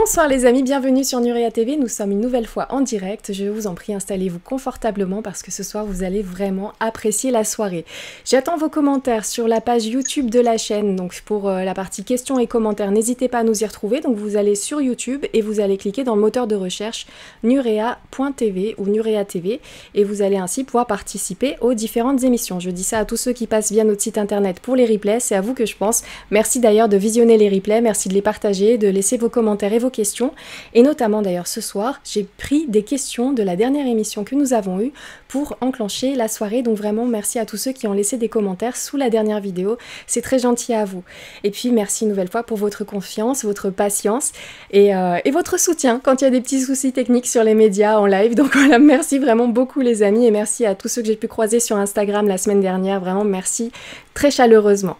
Bonsoir les amis, bienvenue sur Nurea TV. Nous sommes une nouvelle fois en direct. Je vous en prie, installez-vous confortablement parce que ce soir vous allez vraiment apprécier la soirée. J'attends vos commentaires sur la page YouTube de la chaîne. Donc pour euh, la partie questions et commentaires, n'hésitez pas à nous y retrouver. Donc vous allez sur YouTube et vous allez cliquer dans le moteur de recherche nurea.tv ou Nurea TV et vous allez ainsi pouvoir participer aux différentes émissions. Je dis ça à tous ceux qui passent via notre site internet pour les replays. C'est à vous que je pense. Merci d'ailleurs de visionner les replays, merci de les partager, de laisser vos commentaires vos questions. Et notamment d'ailleurs ce soir, j'ai pris des questions de la dernière émission que nous avons eue pour enclencher la soirée. Donc vraiment merci à tous ceux qui ont laissé des commentaires sous la dernière vidéo. C'est très gentil à vous. Et puis merci une nouvelle fois pour votre confiance, votre patience et, euh, votre soutien quand il y a des petits soucis techniques sur les médias en live. Donc voilà, merci vraiment beaucoup les amis et merci à tous ceux que j'ai pu croiser sur Instagram la semaine dernière. Vraiment merci très chaleureusement.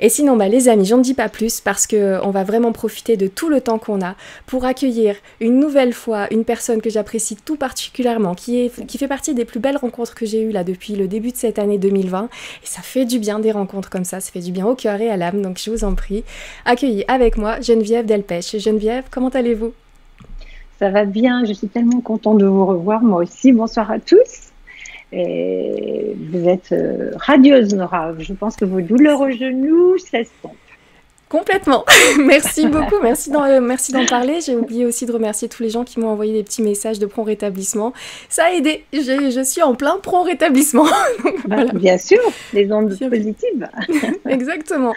Et sinon, bah, les amis, j'en dis pas plus parce que on va vraiment profiter de tout le temps qu'on a pour accueillir une nouvelle fois une personne que j'apprécie tout particulièrement, qui, est, qui fait partie des plus belles rencontres que j'ai eues là depuis le début de cette année 2020. Et ça fait du bien des rencontres comme ça, ça fait du bien au cœur et à l'âme. Donc je vous en prie, accueillez avec moi Geneviève Delpech. Geneviève, comment allez-vous? Ça va bien, je suis tellement contente de vous revoir, moi aussi. Bonsoir à tous. Et vous êtes euh, radieuse, Nora. Je pense que vos douleurs au genou s'estompent. Complètement. merci beaucoup. Merci d'en, euh, merci d'en parler. J'ai oublié aussi de remercier tous les gens qui m'ont envoyé des petits messages de prompt rétablissement. Ça a aidé. je suis en plein prompt rétablissement. Bah, bien sûr, les ondes positives. Exactement.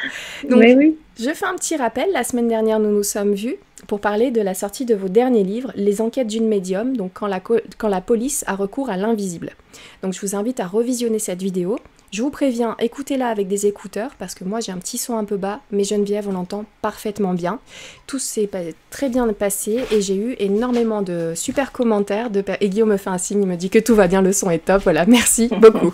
Donc, oui. je fais un petit rappel. La semaine dernière, nous nous sommes vus pour parler de la sortie de vos derniers livres, Les enquêtes d'une médium, donc quand la, quand la police a recours à l'invisible. Donc je vous invite à revisionner cette vidéo. Je vous préviens, écoutez-la avec des écouteurs parce que moi j'ai un petit son un peu bas, mais Geneviève on l'entend parfaitement bien. Tout s'est très bien passé et j'ai eu énormément de super commentaires. De... Et Guillaume me fait un signe, il me dit que tout va bien, le son est top. Voilà, merci beaucoup.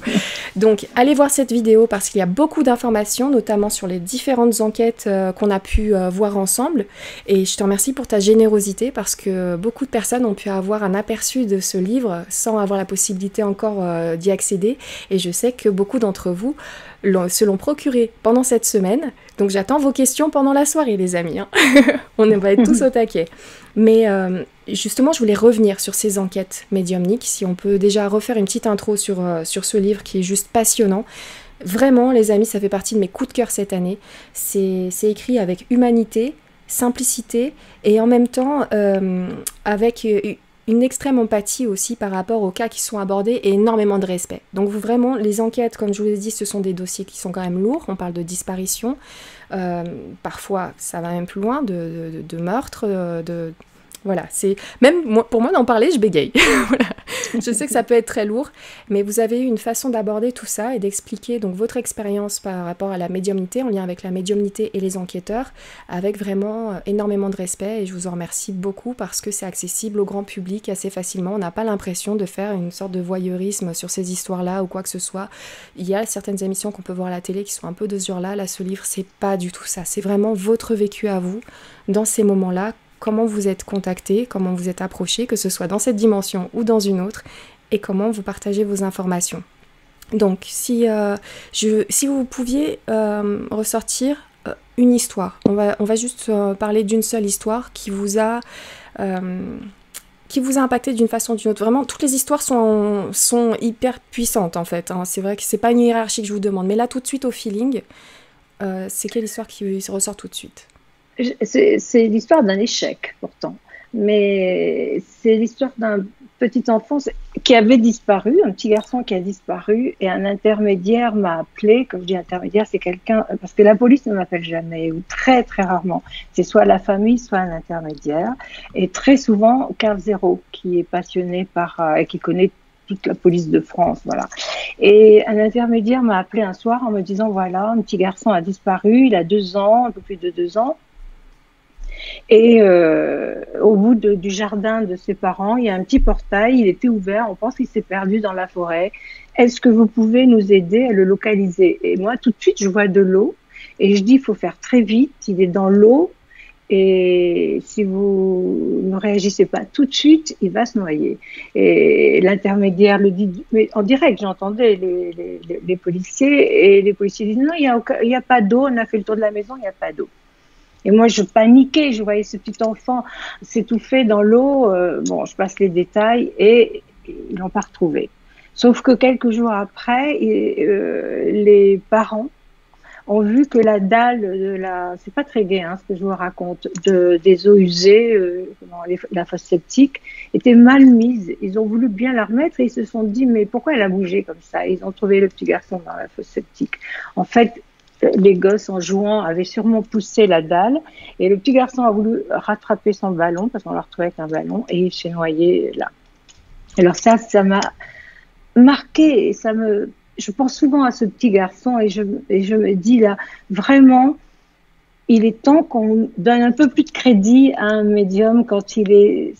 Donc allez voir cette vidéo parce qu'il y a beaucoup d'informations, notamment sur les différentes enquêtes euh, qu'on a pu euh, voir ensemble. Et je te remercie pour ta générosité parce que beaucoup de personnes ont pu avoir un aperçu de ce livre sans avoir la possibilité encore euh, d'y accéder. Et je sais que beaucoup d'entre d'entre vous se l'ont procuré pendant cette semaine. Donc j'attends vos questions pendant la soirée, les amis. Hein. On va être tous au taquet. Mais euh, justement, je voulais revenir sur ces enquêtes médiumniques. Si on peut déjà refaire une petite intro sur, euh, sur ce livre qui est juste passionnant. Vraiment, les amis, ça fait partie de mes coups de cœur cette année. C'est écrit avec humanité, simplicité et en même temps euh, avec une extrême empathie aussi par rapport aux cas qui sont abordés et énormément de respect. Donc vraiment, les enquêtes, comme je vous l'ai dit, ce sont des dossiers qui sont quand même lourds. On parle de disparition, euh, parfois ça va même plus loin, de, de meurtre, de, voilà, c'est même pour moi d'en parler, je bégaye. Je sais que ça peut être très lourd, mais vous avez eu une façon d'aborder tout ça et d'expliquer donc votre expérience par rapport à la médiumnité, en lien avec la médiumnité et les enquêteurs, avec vraiment euh, énormément de respect. Et je vous en remercie beaucoup parce que c'est accessible au grand public assez facilement. On n'a pas l'impression de faire une sorte de voyeurisme sur ces histoires-là ou quoi que ce soit. Il y a certaines émissions qu'on peut voir à la télé qui sont un peu de ce genre-là. Là, ce livre, c'est pas du tout ça. C'est vraiment votre vécu à vous dans ces moments-là comment vous êtes contacté, comment vous êtes approché, que ce soit dans cette dimension ou dans une autre, et comment vous partagez vos informations. Donc, si, euh, vous pouviez euh, ressortir euh, une histoire, on va, juste parler d'une seule histoire qui vous a qui vous a impacté d'une façon ou d'une autre. Vraiment, toutes les histoires sont, sont hyper puissantes en fait. Hein. C'est vrai que c'est pas une hiérarchie que je vous demande, mais là tout de suite au feeling, c'est quelle histoire qui ressort tout de suite? C'est l'histoire d'un échec pourtant, mais c'est l'histoire d'un petit enfant qui avait disparu, un petit garçon qui a disparu, et un intermédiaire m'a appelé. Quand je dis intermédiaire, c'est quelqu'un, parce que la police ne m'appelle jamais, ou très très rarement. C'est soit la famille, soit un intermédiaire. Et très souvent, Carl Zero, qui est passionné par, euh, et qui connaît toute la police de France, voilà. Et un intermédiaire m'a appelé un soir en me disant, voilà, un petit garçon a disparu, il a deux ans, un peu plus de deux ans. Et euh, au bout du jardin de ses parents, il y a un petit portail, il était ouvert, on pense qu'il s'est perdu dans la forêt. Est-ce que vous pouvez nous aider à le localiser? Et moi, tout de suite, je vois de l'eau et je dis, il faut faire très vite, il est dans l'eau. Et si vous ne réagissez pas tout de suite, il va se noyer. Et l'intermédiaire le dit, en direct, j'entendais les, les, policiers, et les policiers disent non, il n'y a pas d'eau, on a fait le tour de la maison, il n'y a pas d'eau. Et moi, je paniquais, je voyais ce petit enfant s'étouffer dans l'eau. Euh, bon, je passe les détails et ils l'ont pas retrouvé. Sauf que quelques jours après, euh, les parents ont vu que la dalle de la, c'est pas très gai hein, ce que je vous raconte, de, des eaux usées, euh, la fosse septique, était mal mise. Ils ont voulu bien la remettre et ils se sont dit mais pourquoi elle a bougé comme ça? Ils ont trouvé le petit garçon dans la fosse septique. En fait, les gosses en jouant avaient sûrement poussé la dalle et le petit garçon a voulu rattraper son ballon parce qu'on l'a retrouvé avec un ballon et il s'est noyé là. Alors ça, ça m'a marqué et ça me je pense souvent à ce petit garçon et je, je me dis là, vraiment, il est temps qu'on donne un peu plus de crédit à un médium quand il est...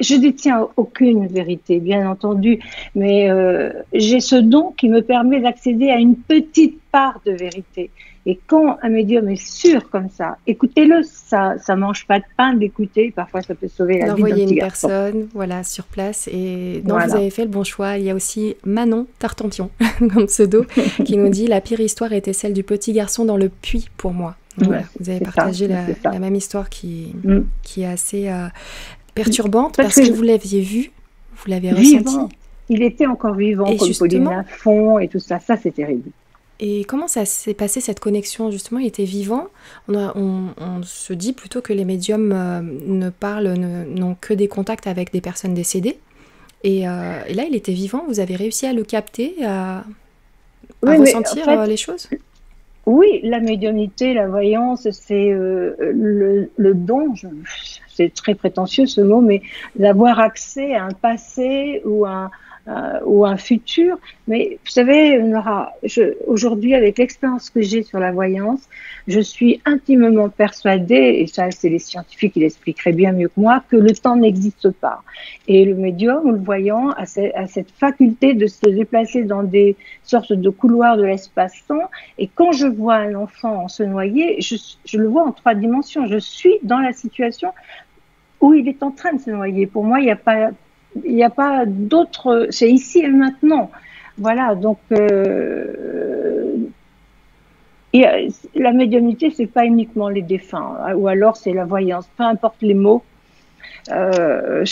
Je détiens aucune vérité, bien entendu, mais euh, j'ai ce don qui me permet d'accéder à une petite part de vérité. Et quand un médium est sûr comme ça, écoutez-le, ça ça mange pas de pain d'écouter, parfois ça peut sauver la vie d'un une personne, voilà, sur place. Et non, vous avez fait le bon choix. Il y a aussi Manon Tartampion, comme pseudo, qui nous dit la pire histoire était celle du petit garçon dans le puits pour moi. Voilà, vous avez partagé la, même histoire qui, mm. qui est assez euh, perturbante parce, que, vous l'aviez vu, vous l'avez ressenti. Il était encore vivant, et comme Pauline fond et tout ça. Ça, c'est terrible. Et comment ça s'est passé cette connexion? Justement Il était vivant. On, se dit plutôt que les médiums euh, ne parlent, n'ont que des contacts avec des personnes décédées. Euh, et, là, il était vivant. Vous avez réussi à le capter, à, ressentir euh, les choses? Oui, la médiumnité, la voyance, c'est le, le, don. C'est très prétentieux ce mot, mais d'avoir accès à un passé ou à euh, ou un futur. Mais vous savez, Nora, aujourd'hui, avec l'expérience que j'ai sur la voyance, je suis intimement persuadée, et ça, c'est les scientifiques qui l'expliqueraient bien mieux que moi, que le temps n'existe pas. Et le médium ou le voyant a, cette faculté de se déplacer dans des sortes de couloirs de l'espace-temps. Et quand je vois un enfant se noyer, je, je le vois en trois dimensions. Je suis dans la situation où il est en train de se noyer. Pour moi, il n'y a pas il n'y a pas d'autre. C'est ici et maintenant. Voilà, donc euh, la médiumnité, c'est pas uniquement les défunts, hein, ou alors c'est la voyance, peu importe les mots. Euh,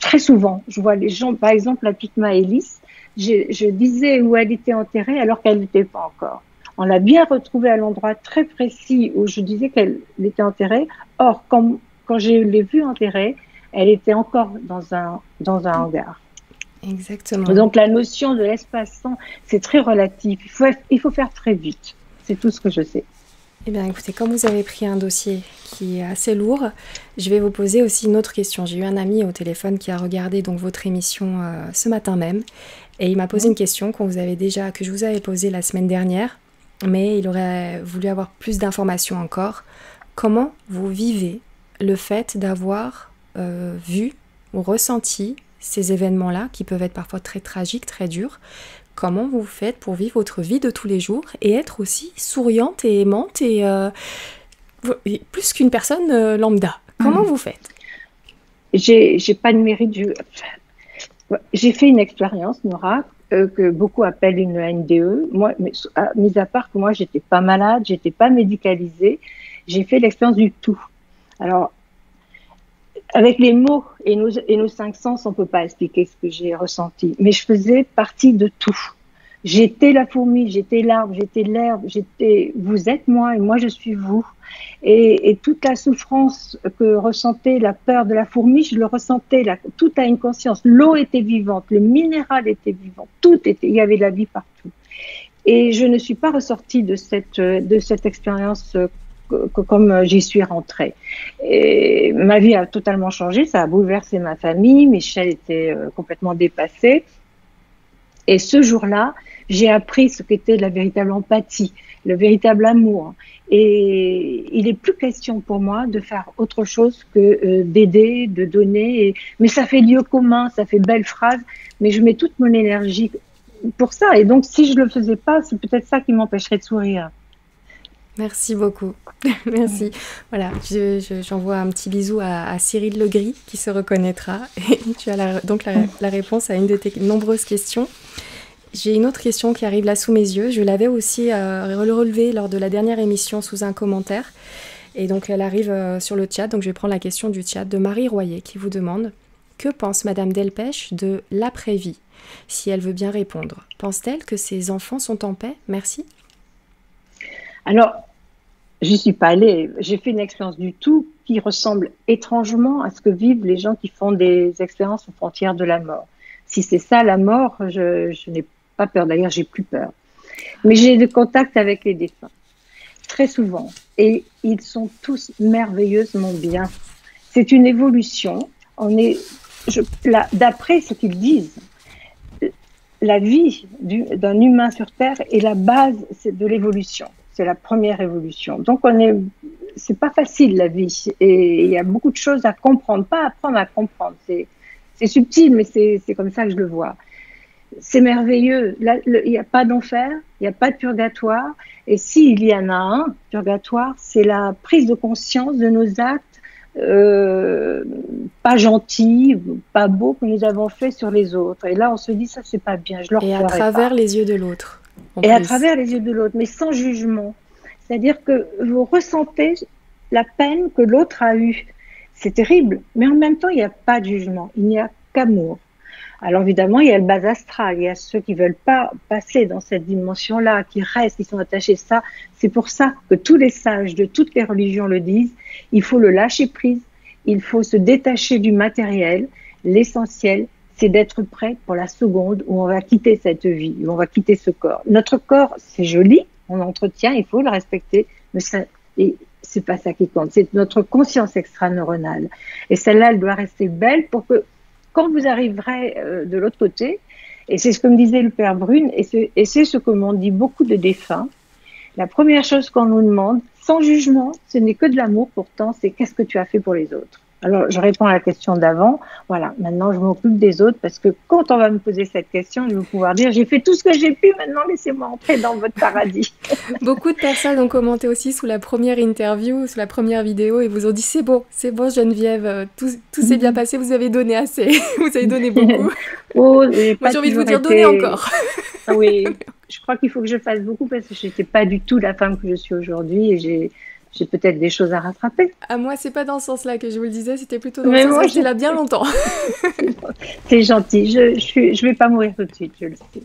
très souvent, je vois les gens, par exemple, la petite Maëlys, je, je disais où elle était enterrée alors qu'elle n'était pas encore. On l'a bien retrouvée à l'endroit très précis où je disais qu'elle était enterrée. Or, quand, quand je l'ai vue enterrée, elle était encore dans un, dans un hangar. Exactement. Donc la notion de l'espace-temps, c'est très relatif. Il faut, il faut faire très vite. C'est tout ce que je sais. Eh bien, écoutez, comme vous avez pris un dossier qui est assez lourd, je vais vous poser aussi une autre question. J'ai eu un ami au téléphone qui a regardé donc votre émission euh, ce matin même, et il m'a posé une question qu'on vous avait déjà, que je vous avais posée la semaine dernière, mais il aurait voulu avoir plus d'informations encore. Comment vous vivez le fait d'avoir euh, vu ou ressenti ces événements-là, qui peuvent être parfois très tragiques, très durs, comment vous faites pour vivre votre vie de tous les jours et être aussi souriante et aimante et euh, plus qu'une personne euh, lambda? Comment mhm. vous faites? J'ai pas de mérite. J'ai fait une expérience, Nora, que beaucoup appellent une NDE. Moi, mais, mis à part que moi, j'étais pas malade, j'étais pas médicalisée, j'ai fait l'expérience du tout. Alors, avec les mots et nos, cinq sens, on peut pas expliquer ce que j'ai ressenti. Mais je faisais partie de tout. J'étais la fourmi, j'étais l'arbre, j'étais l'herbe, j'étais, vous êtes moi et moi je suis vous. Et, toute la souffrance que ressentait la peur de la fourmi, je le ressentais. Tout a une conscience. L'eau était vivante, le minéral était vivant, tout était, il y avait de la vie partout. Et je ne suis pas ressortie de cette de cette expérience comme euh, j'y suis rentrée. Et ma vie a totalement changé, ça a bouleversé ma famille, Michel était euh, complètement dépassé. Et ce jour-là, j'ai appris ce qu'était la véritable empathie, le véritable amour. Et il n'est plus question pour moi de faire autre chose que euh, d'aider, de donner. Mais ça fait lieu commun, ça fait belle phrase, mais je mets toute mon énergie pour ça. Et donc, si je le faisais pas, c'est peut-être ça qui m'empêcherait de sourire. Merci beaucoup. Merci. Voilà, j'envoie un petit bisou à, Cyril Legris qui se reconnaîtra. Et tu as donc la, réponse à une de tes nombreuses questions. J'ai une autre question qui arrive là sous mes yeux. Je l'avais aussi euh, relevée lors de la dernière émission sous un commentaire. Et donc elle arrive euh, sur le chat. Donc je vais prendre la question du chat de Marie Royer qui vous demande Que pense Madame Delpech de l'après-vie? Si elle veut bien répondre. Pense-t-elle que ses enfants sont en paix? Merci. Alors, je suis pas allée. J'ai fait une expérience du tout qui ressemble étrangement à ce que vivent les gens qui font des expériences aux frontières de la mort. Si c'est ça la mort, je, je n'ai pas peur. D'ailleurs, j'ai plus peur. Mais j'ai de contact avec les défunts très souvent et ils sont tous merveilleusement bien. C'est une évolution. On est, d'après ce qu'ils disent, la vie d'un humain sur Terre est la base de l'évolution. C'est la première évolution. Donc on est, c'est pas facile la vie et il y a beaucoup de choses à comprendre, pas apprendre à comprendre. C'est, c'est subtil, mais c'est comme ça que je le vois. C'est merveilleux. Il n'y a pas d'enfer, il n'y a pas de purgatoire. Et s'il y en a un, purgatoire, c'est la prise de conscience de nos actes euh, pas gentils, pas beaux que nous avons fait sur les autres. Et là, on se dit ça, c'est pas bien. Je leur Et à travers les yeux de l'autre. Et à travers les yeux de l'autre, mais sans jugement. C'est-à-dire que vous ressentez la peine que l'autre a eue. C'est terrible, mais en même temps, il n'y a pas de jugement, il n'y a qu'amour. Alors évidemment, il y a le bas astral, il y a ceux qui veulent pas passer dans cette dimension-là, qui restent, qui sont attachés. Ça, c'est pour ça que tous les sages de toutes les religions le disent. Il faut le lâcher prise, il faut se détacher du matériel. L'essentiel, c'est d'être prêt pour la seconde où on va quitter cette vie, où on va quitter ce corps. Notre corps, c'est joli, on entretient, il faut le respecter, mais ça, et c'est pas ça qui compte. C'est notre conscience extraneuronale. Et celle-là, elle doit rester belle pour que quand vous arriverez euh, de l'autre côté, et c'est ce que me disait le père Brune, et c'est ce que m'ont dit beaucoup de défunts, la première chose qu'on nous demande, sans jugement, ce n'est que de l'amour pourtant, c'est qu'est-ce que tu as fait pour les autres. Alors, je réponds à la question d'avant. Voilà, maintenant, je m'occupe des autres parce que quand on va me poser cette question, je vais pouvoir dire j'ai fait tout ce que j'ai pu, maintenant, laissez-moi entrer dans votre paradis. Beaucoup de personnes ont commenté aussi sous la première interview, sous la première vidéo, et vous ont dit c'est bon, c'est bon, Geneviève, euh, tout, tout s'est bien passé, vous avez donné assez, vous avez donné beaucoup. oh, Moi, j'ai envie de vous dire donnez encore. Ah oui, je crois qu'il faut que je fasse beaucoup parce que je n'étais pas du tout la femme que je suis aujourd'hui et j'ai j'ai peut-être des choses à rattraper. À ah, moi, c'est pas dans ce sens-là que je vous le disais, c'était plutôt dans le sens moi, là bien longtemps. c'est gentil, je, je, je vais pas mourir tout de suite, je le sais.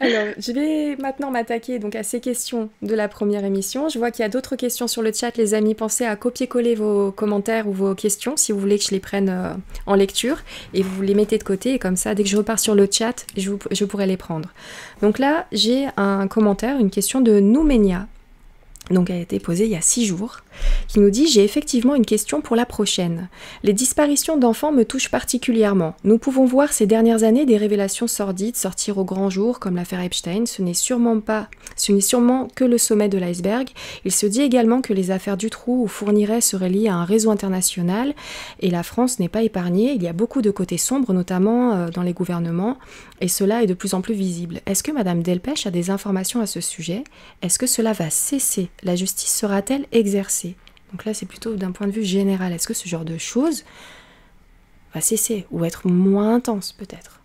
Alors, je vais maintenant m'attaquer donc à ces questions de la première émission. Je vois qu'il y a d'autres questions sur le chat, les amis. Pensez à copier-coller vos commentaires ou vos questions si vous voulez que je les prenne euh, en lecture et vous les mettez de côté et comme ça, dès que je repars sur le chat, je, je pourrai les prendre. Donc là, j'ai un commentaire, une question de Noumenia donc elle a été posée il y a six jours, qui nous dit J'ai effectivement une question pour la prochaine. Les disparitions d'enfants me touchent particulièrement. Nous pouvons voir ces dernières années des révélations sordides sortir au grand jour, comme l'affaire Epstein. Ce n'est sûrement pas, ce n'est sûrement que le sommet de l'iceberg. Il se dit également que les affaires Dutroux ou Fourniret seraient liées à un réseau international, et la France n'est pas épargnée. Il y a beaucoup de côtés sombres, notamment euh, dans les gouvernements, et cela est de plus en plus visible. Est-ce que Madame Delpech a des informations à ce sujet? Est-ce que cela va cesser? La justice sera-t-elle exercée? Donc là, c'est plutôt d'un point de vue général. Est-ce que ce genre de choses va cesser ou être moins intense peut-être?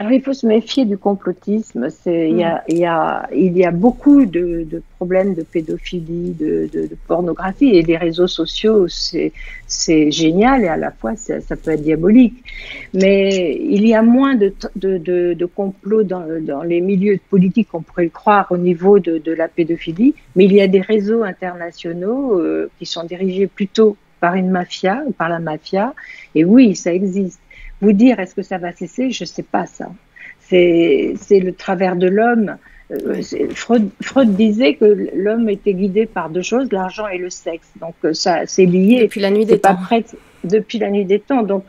Alors il faut se méfier du complotisme. Il, y a, beaucoup de, problèmes de pédophilie, de, pornographie et les réseaux sociaux, c'est, génial et à la fois ça, peut être diabolique. Mais il y a moins de, de, complots dans, les milieux politiques qu'on pourrait le croire au niveau de, la pédophilie. Mais il y a des réseaux internationaux euh, qui sont dirigés plutôt par une mafia, par la mafia. Et oui, ça existe. Vous dire est-ce que ça va cesser, je ne sais pas ça. C'est le travers de l'homme. Euh, Freud, Freud, disait que l'homme était guidé par deux choses, l'argent et le sexe. Donc euh, ça, c'est lié. Depuis la nuit des temps. Prêt, depuis la nuit des temps. Donc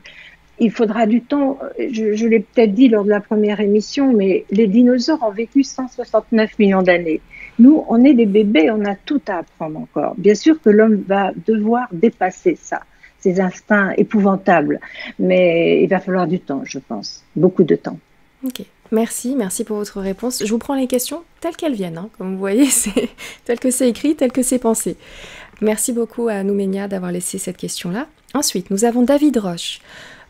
il faudra du temps. Je, je l'ai peut-être dit lors de la première émission, mais les dinosaures ont vécu 169 millions d'années. Nous, on est des bébés, on a tout à apprendre encore. Bien sûr que l'homme va devoir dépasser ça ces instincts épouvantables. Mais il va falloir du temps, je pense, beaucoup de temps. Ok. Merci, merci pour votre réponse. Je vous prends les questions telles qu'elles viennent. Hein. Comme vous voyez, c'est tel que c'est écrit, tel que c'est pensé. Merci beaucoup à Noumenia d'avoir laissé cette question-là. Ensuite, nous avons David Roche.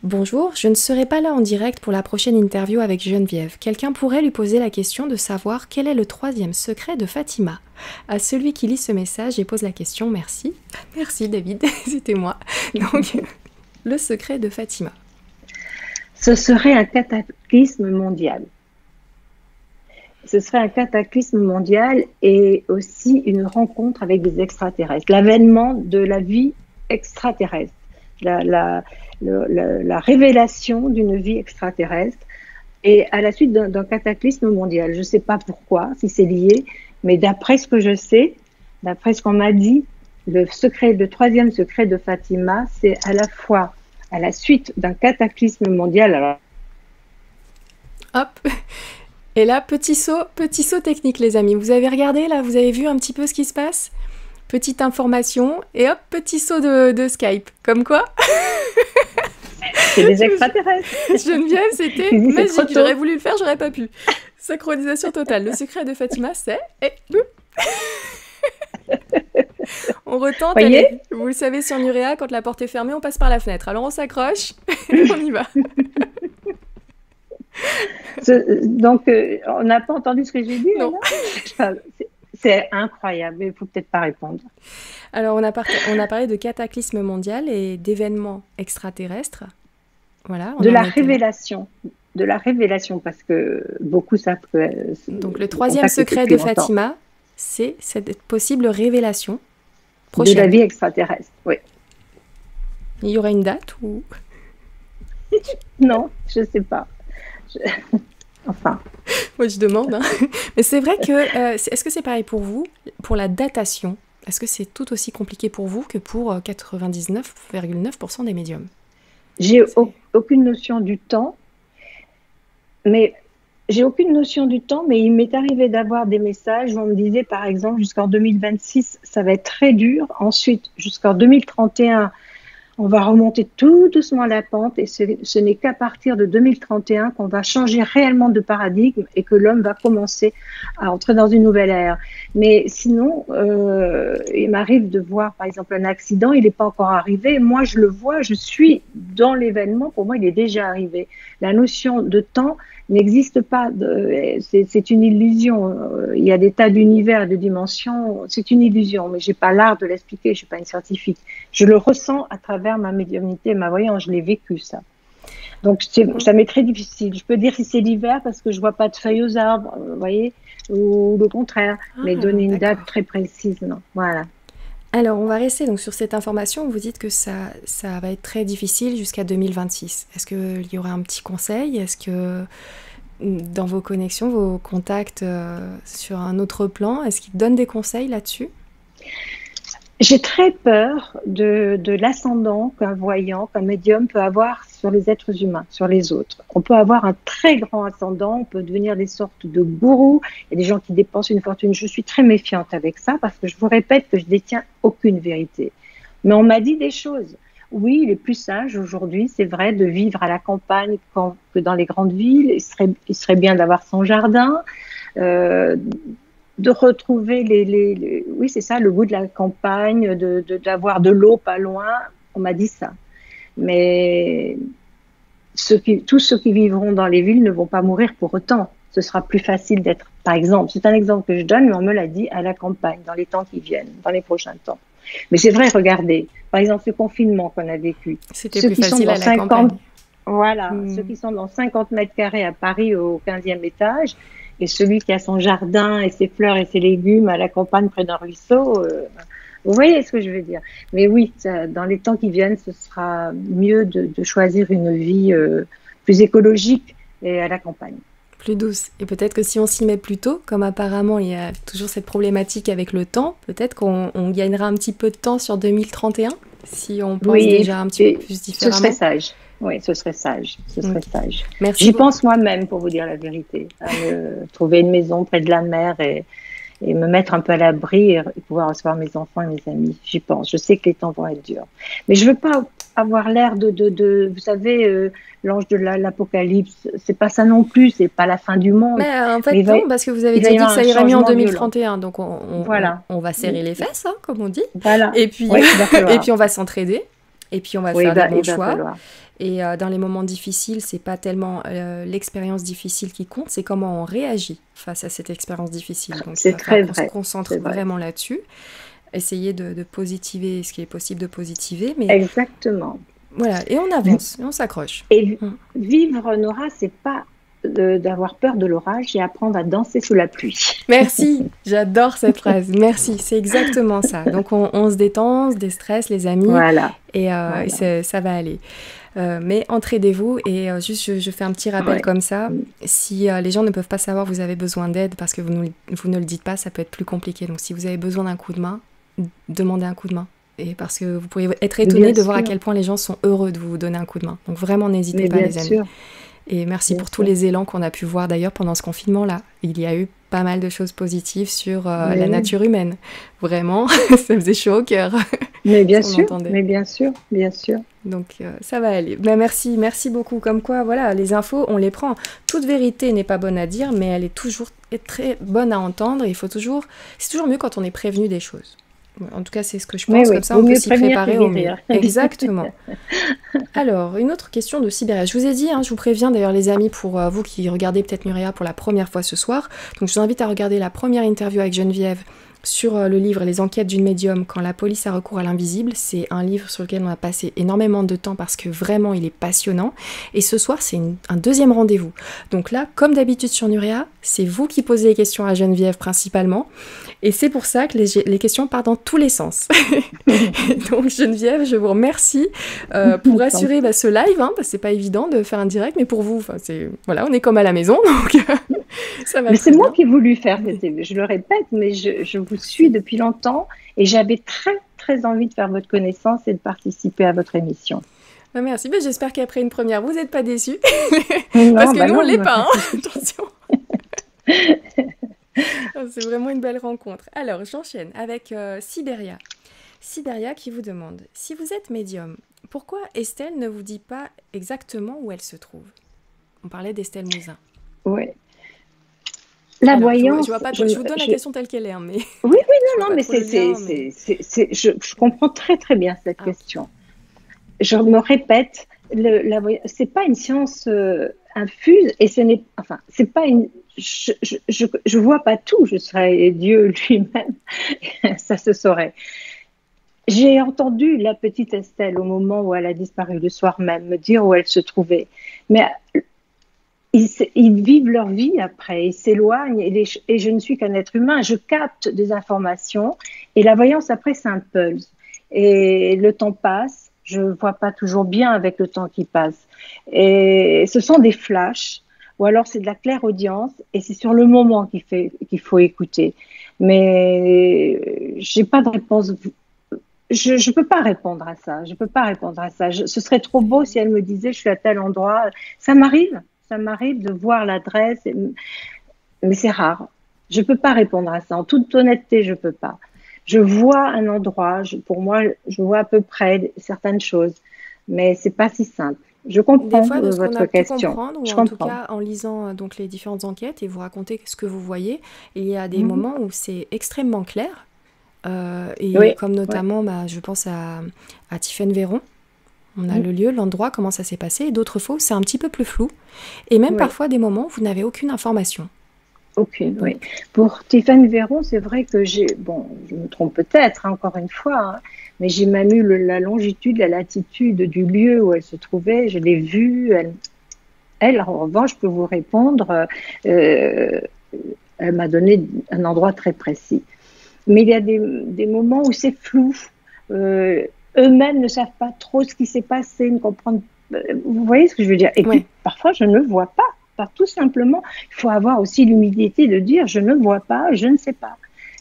Bonjour, je ne serai pas là en direct pour la prochaine interview avec Geneviève. Quelqu'un pourrait lui poser la question de savoir quel est le troisième secret de Fatima. À celui qui lit ce message et pose la question, merci. Merci David, c'était moi. Donc, le secret de Fatima. Ce serait un cataclysme mondial. Ce serait un cataclysme mondial et aussi une rencontre avec des extraterrestres. L'avènement de la vie extraterrestre. La, la, la, révélation d'une vie extraterrestre et à la suite d'un cataclysme mondial. Je ne sais pas pourquoi, si c'est lié, mais d'après ce que je sais, d'après ce qu'on m'a dit, le secret, le troisième secret de Fatima, c'est à la fois à la suite d'un cataclysme mondial. Hop. Et là, petit saut, petit saut technique, les amis. Vous avez regardé là, vous avez vu un petit peu ce qui se passe? Petite information, et hop, petit saut de, Skype. Comme quoi C'est des extraterrestres. Geneviève, c'était magique. J'aurais voulu le faire, j'aurais pas pu. Synchronisation totale. Le secret de Fatima, c'est... On retente. vous le savez, sur Nurea, quand la porte est fermée, on passe par la fenêtre. Alors on s'accroche et on y va. donc, euh, on n'a pas entendu ce que j'ai dit. Non. C'est incroyable, il ne faut peut-être pas répondre. Alors, on a, on a parlé de cataclysme mondial et d'événements extraterrestres. Voilà. De la révélation. De la révélation, parce que beaucoup savent que. Euh, Donc, le troisième secret de Fatima, c'est cette possible révélation prochaine. De la vie extraterrestre, oui. Il y aura une date ou? non, je ne sais pas. Enfin. Moi, je demande. Hein. Mais c'est vrai que. Euh, est-ce que c'est pareil pour vous Pour la datation, est-ce que c'est tout aussi compliqué pour vous que pour 99,9% euh, des médiums? J'ai aucune notion du temps, mais j'ai aucune notion du temps, mais il m'est arrivé d'avoir des messages où on me disait, par exemple, jusqu'en 2026, ça va être très dur. Ensuite, jusqu'en 2031, on va remonter tout doucement la pente et ce, n'est qu'à partir de 2031 qu'on va changer réellement de paradigme et que l'homme va commencer à entrer dans une nouvelle ère. Mais sinon, euh, il m'arrive de voir par exemple un accident, il n'est pas encore arrivé. Moi, je le vois, je suis dans l'événement. Pour moi, il est déjà arrivé. La notion de temps n'existe pas. C'est une illusion. Il y a des tas d'univers, de dimensions. C'est une illusion, mais j'ai pas l'art de l'expliquer. Je suis pas une scientifique. Je le ressens à travers ma médiumnité, ma voyance. Je l'ai vécu ça. Donc ça m'est très difficile. Je peux dire si c'est l'hiver parce que je vois pas de feuilles aux arbres, vous voyez, ou le contraire. mais ah, donner une date très précise, non. Voilà. Alors, on va rester donc sur cette information. Vous dites que ça, ça va être très difficile jusqu'à 2026. Est-ce qu'il y aurait un petit conseil? Est-ce que dans vos connexions, vos contacts euh, sur un autre plan, est-ce qu'ils donnent des conseils là-dessus? J'ai très peur de, l'ascendant qu'un voyant, qu'un médium peut avoir sur les êtres humains, sur les autres. On peut avoir un très grand ascendant, on peut devenir des sortes de gourous, il y a des gens qui dépensent une fortune. Je suis très méfiante avec ça parce que je vous répète que je détiens aucune vérité. Mais on m'a dit des choses. Oui, il est plus sage aujourd'hui, c'est vrai, de vivre à la campagne que dans les grandes villes. Il serait, il serait bien d'avoir son jardin. Euh, de retrouver les, oui c'est ça le goût de la campagne de d'avoir de, l'eau pas loin. On m'a dit ça. Mais ceux qui, tous ceux qui vivront dans les villes ne vont pas mourir pour autant. Ce sera plus facile d'être par exemple c'est un exemple que je donne mais on me l'a dit à la campagne dans les temps qui viennent dans les prochains temps. Mais c'est vrai regardez par exemple ce confinement qu'on a vécu. C'était plus facile à la campagne. voilà hmm. ceux qui sont dans 50 mètres carrés à Paris au 15e étage et celui qui a son jardin et ses fleurs et ses légumes à la campagne près d'un ruisseau, euh, vous voyez ce que je veux dire. Mais oui, dans les temps qui viennent, ce sera mieux de, choisir une vie euh, plus écologique et à la campagne. Plus douce. Et peut-être que si on s'y met plus tôt, comme apparemment il y a toujours cette problématique avec le temps, peut-être qu'on gagnera un petit peu de temps sur 2031, si on pense déjà un petit peu plus différemment. Ce serait sage. Oui, ce serait sage. Ce serait sage. Merci. J'y pense moi-même, pour vous dire la vérité, à trouver une maison près de la mer et, et me mettre un peu à l'abri et, pouvoir recevoir mes enfants et mes amis. J'y pense. Je sais que les temps vont être durs. Mais je veux pas avoir l'air de, de, de, vous savez, euh, l'ange de l'apocalypse. C'est pas ça non plus. C'est pas la fin du monde. Mais euh, en fait, non, parce que vous avez dit que ça irait mieux en 2031. Donc, on, voilà. on, va serrer les fesses, hein, comme on dit. Voilà. Et puis, et puis on va s'entraider. Et puis, on va faire des bons choix. Et dans les moments difficiles, c'est pas tellement l'expérience difficile qui compte, c'est comment on réagit face à cette expérience difficile. Donc, c'est très vrai. On se concentre vraiment là-dessus. Essayer de, de, positiver ce qui est possible de positiver. Mais... Exactement. Voilà, et on avance, et on s'accroche. Et hum. vivre, Nora, c'est pas d'avoir peur de l'orage et apprendre à danser sous la pluie. Merci, j'adore cette phrase. Merci, c'est exactement ça. Donc on, se détend, on se déstresse, les amis. Voilà. Et, euh, ça va aller. Euh, mais entraidez-vous et euh, juste je, fais un petit rappel comme ça. Si les gens ne peuvent pas savoir que vous avez besoin d'aide parce que vous, vous ne le dites pas, ça peut être plus compliqué. Donc si vous avez besoin d'un coup de main, demandez un coup de main et parce que vous pourriez être étonné de voir à quel point les gens sont heureux de vous donner un coup de main. Donc vraiment, n'hésitez pas, les amis. Et merci pour tous les élans qu'on a pu voir d'ailleurs pendant ce confinement-là. Il y a eu pas mal de choses positives sur euh, la nature humaine. Vraiment, ça faisait chaud au cœur. Mais bien sûr, mais bien sûr, bien sûr. Donc euh, ça va aller. Ben, merci, merci beaucoup. Comme quoi, voilà, les infos, on les prend. Toute vérité n'est pas bonne à dire, mais elle est toujours très bonne à entendre. il faut toujours, c'est toujours mieux quand on est prévenu des choses. En tout cas, c'est ce que je pense. Comme ça, on peut s'y préparer au mieux. Exactement. Alors, une autre question de Sibéria. Je vous ai dit, hein, je vous préviens d'ailleurs, les amis, pour euh, vous qui regardez peut-être Nuria pour la première fois ce soir. Donc, je vous invite à regarder la première interview avec Geneviève sur euh, le livre Les enquêtes d'une médium quand la police a recours à l'invisible. C'est un livre sur lequel on a passé énormément de temps parce que vraiment il est passionnant. Et ce soir, c'est un deuxième rendez-vous. Donc là, comme d'habitude sur Nuria, c'est vous qui posez les questions à Geneviève principalement. Et c'est pour ça que les, questions partent dans tous les sens. Donc Geneviève, je vous remercie euh, pour assurer bah, ce live, hein, c'est pas évident de faire un direct, mais pour vous, c'est voilà, on est comme à la maison, donc ça. Mais c'est moi qui ai voulu faire, je le répète, mais je, je vous suis depuis longtemps et j'avais très très envie de faire votre connaissance et de participer à votre émission. Bah, merci, mais j'espère qu'après une première, vous n'êtes pas déçus. Parce que bah nous, on l'est pas, hein. attention. Oh, c'est vraiment une belle rencontre. Alors, j'enchaîne avec euh, Sibéria. Sibéria qui vous demande Si vous êtes médium, pourquoi Estelle ne vous dit pas exactement où elle se trouve? On parlait d'Estelle Mouzin. Oui. La voyance. Je, vois pas, je, vous donne la question telle qu'elle est. Hein, mais... Oui, oui, non, non, mais c'est. Je, je, comprends très, très bien cette ah. question. Je me répète, le, la c'est pas une science euh, infuse et ce n'est. Enfin, c'est pas une je, je, vois pas tout, je serais Dieu lui-même, ça se saurait. J'ai entendu la petite Estelle au moment où elle a disparu, le soir même, me dire où elle se trouvait. Mais ils, vivent leur vie après, ils s'éloignent, et, je ne suis qu'un être humain, je capte des informations, et la voyance après, c'est un pulse. Et le temps passe, je ne vois pas toujours bien avec le temps qui passe. Et ce sont des flashs, ou alors c'est de la claire audience et c'est sur le moment qu'il faut écouter. Mais j'ai pas de réponse. Je ne peux pas répondre à ça. Je peux pas répondre à ça. ce serait trop beau si elle me disait je suis à tel endroit. Ça m'arrive, ça m'arrive de voir l'adresse, mais c'est rare. Je peux pas répondre à ça. En toute honnêteté, je peux pas. Je vois un endroit. pour moi, je vois à peu près certaines choses, mais c'est pas si simple. Je comprends Des fois, de ce votre question. Comprendre, ou en tout cas en lisant euh, donc les différentes enquêtes et vous raconter ce que vous voyez, il y a des mhm. moments où c'est extrêmement clair. Euh, et comme notamment, bah, je pense à, à Tiffaine Véron. On a mhm. le lieu, l'endroit, comment ça s'est passé. Et d'autres fois, c'est un petit peu plus flou. Et même parfois des moments où vous n'avez aucune information. Aucune, oui. Pour Tiffaine Véron, c'est vrai que j'ai, bon, je me trompe peut-être, hein, encore une fois, hein, mais j'ai même eu la longitude, la latitude du lieu où elle se trouvait, je l'ai vue. Elle, elle, en revanche, je peux vous répondre, euh, elle m'a donné un endroit très précis. Mais il y a des, des moments où c'est flou. Euh, eux-mêmes ne savent pas trop ce qui s'est passé, ne comprennent Vous voyez ce que je veux dire? Et puis, parfois, je ne vois pas. tout simplement, il faut avoir aussi l'humilité de dire je ne vois pas, je ne sais pas.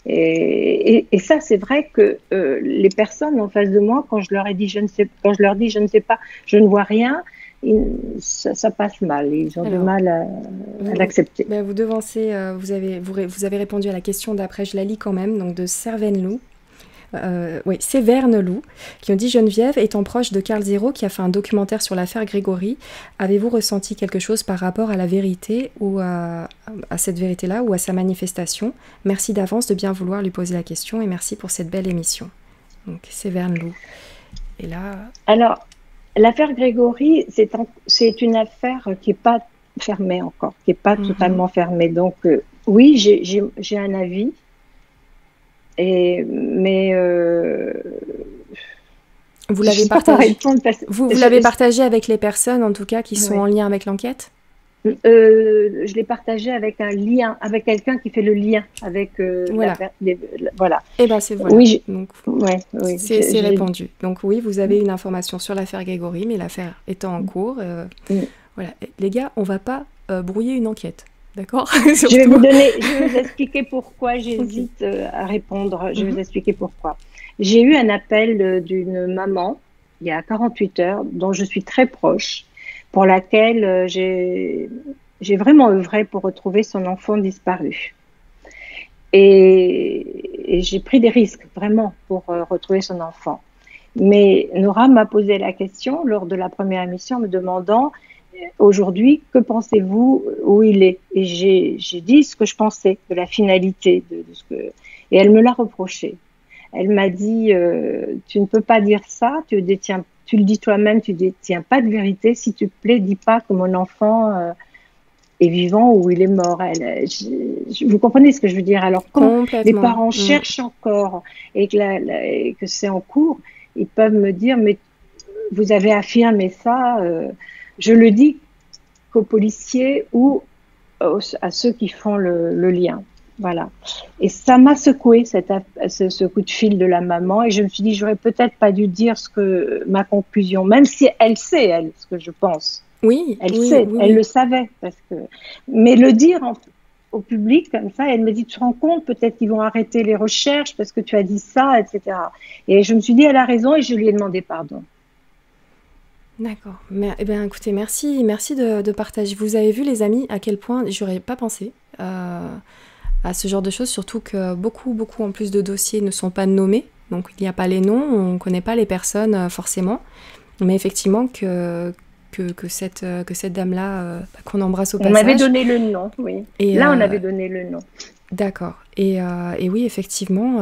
Et, ça, c'est vrai que euh, les personnes en face de moi, quand je leur ai dit je ne sais, quand je leur dis je ne sais pas, je ne vois rien, ça, passe mal. Ils ont du mal à, l'accepter. Ben vous devancez, euh, vous avez vous, vous, avez répondu à la question d'après, je la lis quand même, donc de Servaine Lou euh, oui, Séverne Loup, qui ont dit Geneviève, étant proche de Carl Zero, qui a fait un documentaire sur l'affaire Grégory, avez-vous ressenti quelque chose par rapport à la vérité ou à, cette vérité-là ou à sa manifestation? Merci d'avance de bien vouloir lui poser la question et merci pour cette belle émission. Donc, Séverne Loup. Et là. Alors, L'affaire Grégory, c'est une affaire qui n'est pas fermée encore, qui n'est pas mhm. totalement fermée. Donc, euh, oui, j'ai un avis, et, mais euh, vous l'avez partagé. Vous, vous l'avez partagé avec les personnes, en tout cas, qui sont en lien avec l'enquête? Euh, je l'ai partagé avec un lien, avec quelqu'un qui fait le lien avec euh, voilà. La, voilà. Et eh ben c'est voilà. Oui, Donc, ouais, oui, c'est répondu. Donc oui, vous avez une information sur l'affaire Grégory, mais l'affaire étant en cours, euh, mm. voilà. Les gars, on va pas brouiller une enquête. D'accord Je vais vous donner, je vais vous expliquer pourquoi j'hésite à répondre. Je vais vous mhm. expliquer pourquoi. J'ai eu un appel d'une maman il y a 48 heures dont je suis très proche pour laquelle euh, j'ai vraiment œuvré pour retrouver son enfant disparu. Et, j'ai pris des risques vraiment pour euh, retrouver son enfant. Mais Nora m'a posé la question lors de la première émission me demandant euh, aujourd'hui que pensez-vous où il est? Et j'ai dit ce que je pensais de la finalité de, ce que et elle me l'a reproché. Elle m'a dit tu ne peux pas dire ça, tu détiens tu le dis toi-même, tu détiens pas de vérité. Si tu te plais, dis pas que mon enfant euh, est vivant ou il est mort. Elle, vous comprenez ce que je veux dire? Alors quand les parents mm. cherchent encore et que, que c'est en cours, ils peuvent me dire mais vous avez affirmé ça. Euh, je le dis qu'aux policiers ou à ceux qui font le lien. Voilà. Et ça m'a secoué cette, ce, ce, coup de fil de la maman et je me suis dit j'aurais peut-être pas dû dire ce que ma conclusion, même si elle sait elle ce que je pense. Oui, elle sait, elle le savait parce que. Mais le dire au public comme ça, elle me dit tu te rends compte peut-être qu'ils vont arrêter les recherches parce que tu as dit ça, etc. Et je me suis dit elle a raison et je lui ai demandé pardon. D'accord. Mais eh bien, écoutez, merci, merci de, de, partager. Vous avez vu les amis à quel point j'aurais pas pensé. Euh à ce genre de choses, surtout que beaucoup, beaucoup en plus de dossiers ne sont pas nommés, donc il n'y a pas les noms, on ne connaît pas les personnes euh, forcément, mais effectivement que, que, que cette, euh, que cette dame-là, euh, qu'on embrasse au passage... On avait donné le nom, oui. Et Là, on avait donné le nom. D'accord. Et, et, oui, effectivement,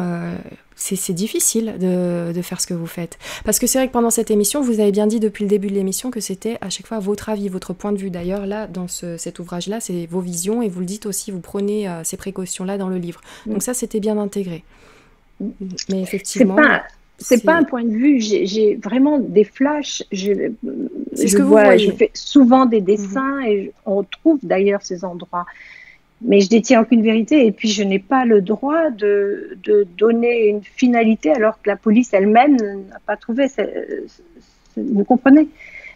c'est difficile de, de, faire ce que vous faites. Parce que c'est vrai que pendant cette émission, vous avez bien dit depuis le début de l'émission que c'était à chaque fois votre avis, votre point de vue. D'ailleurs, là, dans ce, cet ouvrage-là, c'est vos visions et vous le dites aussi, vous prenez euh, ces précautions-là dans le livre. Donc ça, c'était bien intégré. Mais effectivement... C'est pas, pas un point de vue, j'ai vraiment des flashs. Je, ce que vois, vous Je fais souvent des dessins mm-hmm. et on trouve d'ailleurs ces endroits mais je détiens aucune vérité et puis je n'ai pas le droit de, de, donner une finalité alors que la police elle-même n'a pas trouvé. vous comprenez?